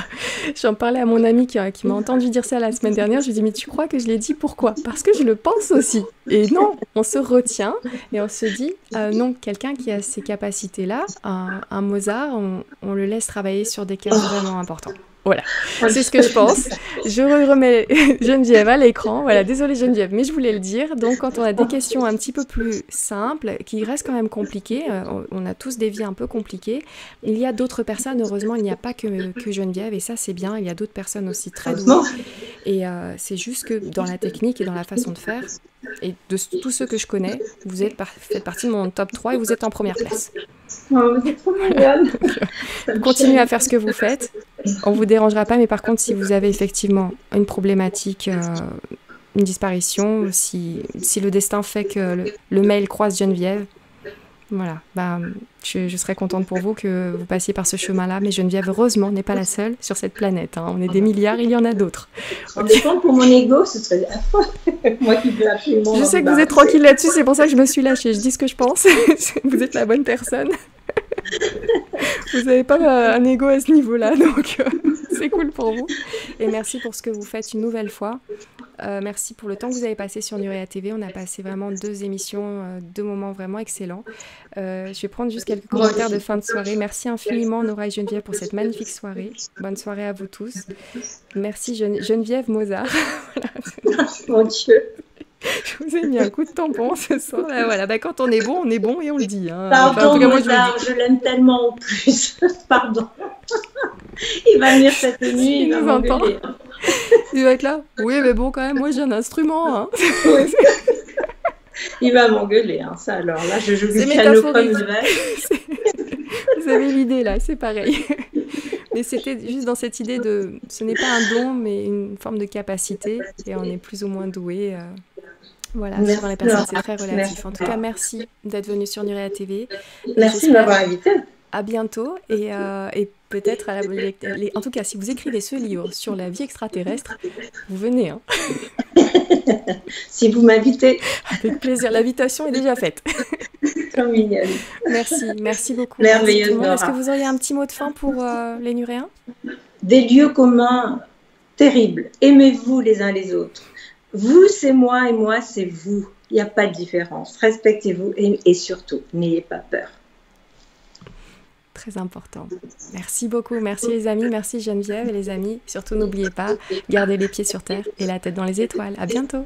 J'en parlais à mon ami qui, m'a entendu dire ça la semaine dernière. Je lui ai dit, mais tu crois que je l'ai dit Pourquoi? Parce que je le pense aussi. Et non, on se retient et on se dit, euh, non, quelqu'un qui a ces capacités-là, un, Mozart, on, on, le laisse travailler sur des cas vraiment importants. Voilà, c'est ce que je pense. Je remets Geneviève à l'écran. Voilà, désolée Geneviève, mais je voulais le dire. Donc, quand on a des questions un petit peu plus simples, qui restent quand même compliquées, euh, on a tous des vies un peu compliquées, il y a d'autres personnes, heureusement, il n'y a pas que, que, Geneviève, et ça c'est bien, il y a d'autres personnes aussi très douées. Et euh, c'est juste que dans la technique et dans la façon de faire, et de tous ceux que je connais, vous êtes faites partie de mon top 3 et vous êtes en première place. Oh, Continuez à faire ce que vous faites. On vous dérangera pas, mais par contre, si vous avez effectivement une problématique, euh, une disparition, si, si le destin fait que le mail croise Geneviève, voilà, bah, je, je, serais contente pour vous que vous passiez par ce chemin-là, mais Geneviève, heureusement, n'est pas la seule sur cette planète. Hein. On est des milliards, il y en a d'autres. En dépend pour mon ego, ce serait moi qui veux absolument. Je sais que vous êtes tranquille là-dessus, c'est pour ça que je me suis lâchée. Je dis ce que je pense. vous êtes la bonne personne. Vous n'avez pas euh, un ego à ce niveau-là, donc euh, c'est cool pour vous. Et merci pour ce que vous faites une nouvelle fois. Euh, merci pour le temps que vous avez passé sur Nurea TV. On a passé vraiment deux émissions, deux moments vraiment excellents. je vais prendre juste quelques commentaires de fin de soirée. Merci infiniment Nora et Geneviève pour cette magnifique soirée. Bonne soirée à vous tous. Merci Geneviève Mozart. Mon Dieu. Je vous ai mis un coup de tampon ce soir. voilà, bah, quand on est bon, on est bon et on le dit. Hein. Pardon, je, l'aime tellement en plus. Pardon. il va venir cette nuit, il, va m'engueuler. Il va être là. Oui, mais bon, quand même, moi j'ai un instrument. Hein. il va m'engueuler, hein, ça alors. Là, je joue du piano comme Vous avez l'idée là, c'est pareil. Mais c'était juste dans cette idée de ce n'est pas un don, mais une forme de capacité, et on est plus ou moins doué. Euh, voilà, les personnes, c'est très relatif. En tout cas, merci d'être venu sur Nurea TV. Merci de m'avoir invité. À bientôt et, euh, et peut-être à la... En tout cas, si vous écrivez ce livre sur la vie extraterrestre, vous venez. Hein. si vous m'invitez. Avec plaisir. L'invitation est déjà faite. mignonne. Merci, merci beaucoup. Merveilleuse. Est-ce que vous auriez un petit mot de fin pour euh, les Nuréens Des lieux communs terribles. Aimez-vous les uns les autres? Vous, c'est moi et moi, c'est vous. Il n'y a pas de différence. Respectez-vous et, surtout, n'ayez pas peur. Très important. Merci beaucoup. Merci les amis. Merci Geneviève et les amis. Surtout n'oubliez pas, gardez les pieds sur terre et la tête dans les étoiles. À bientôt.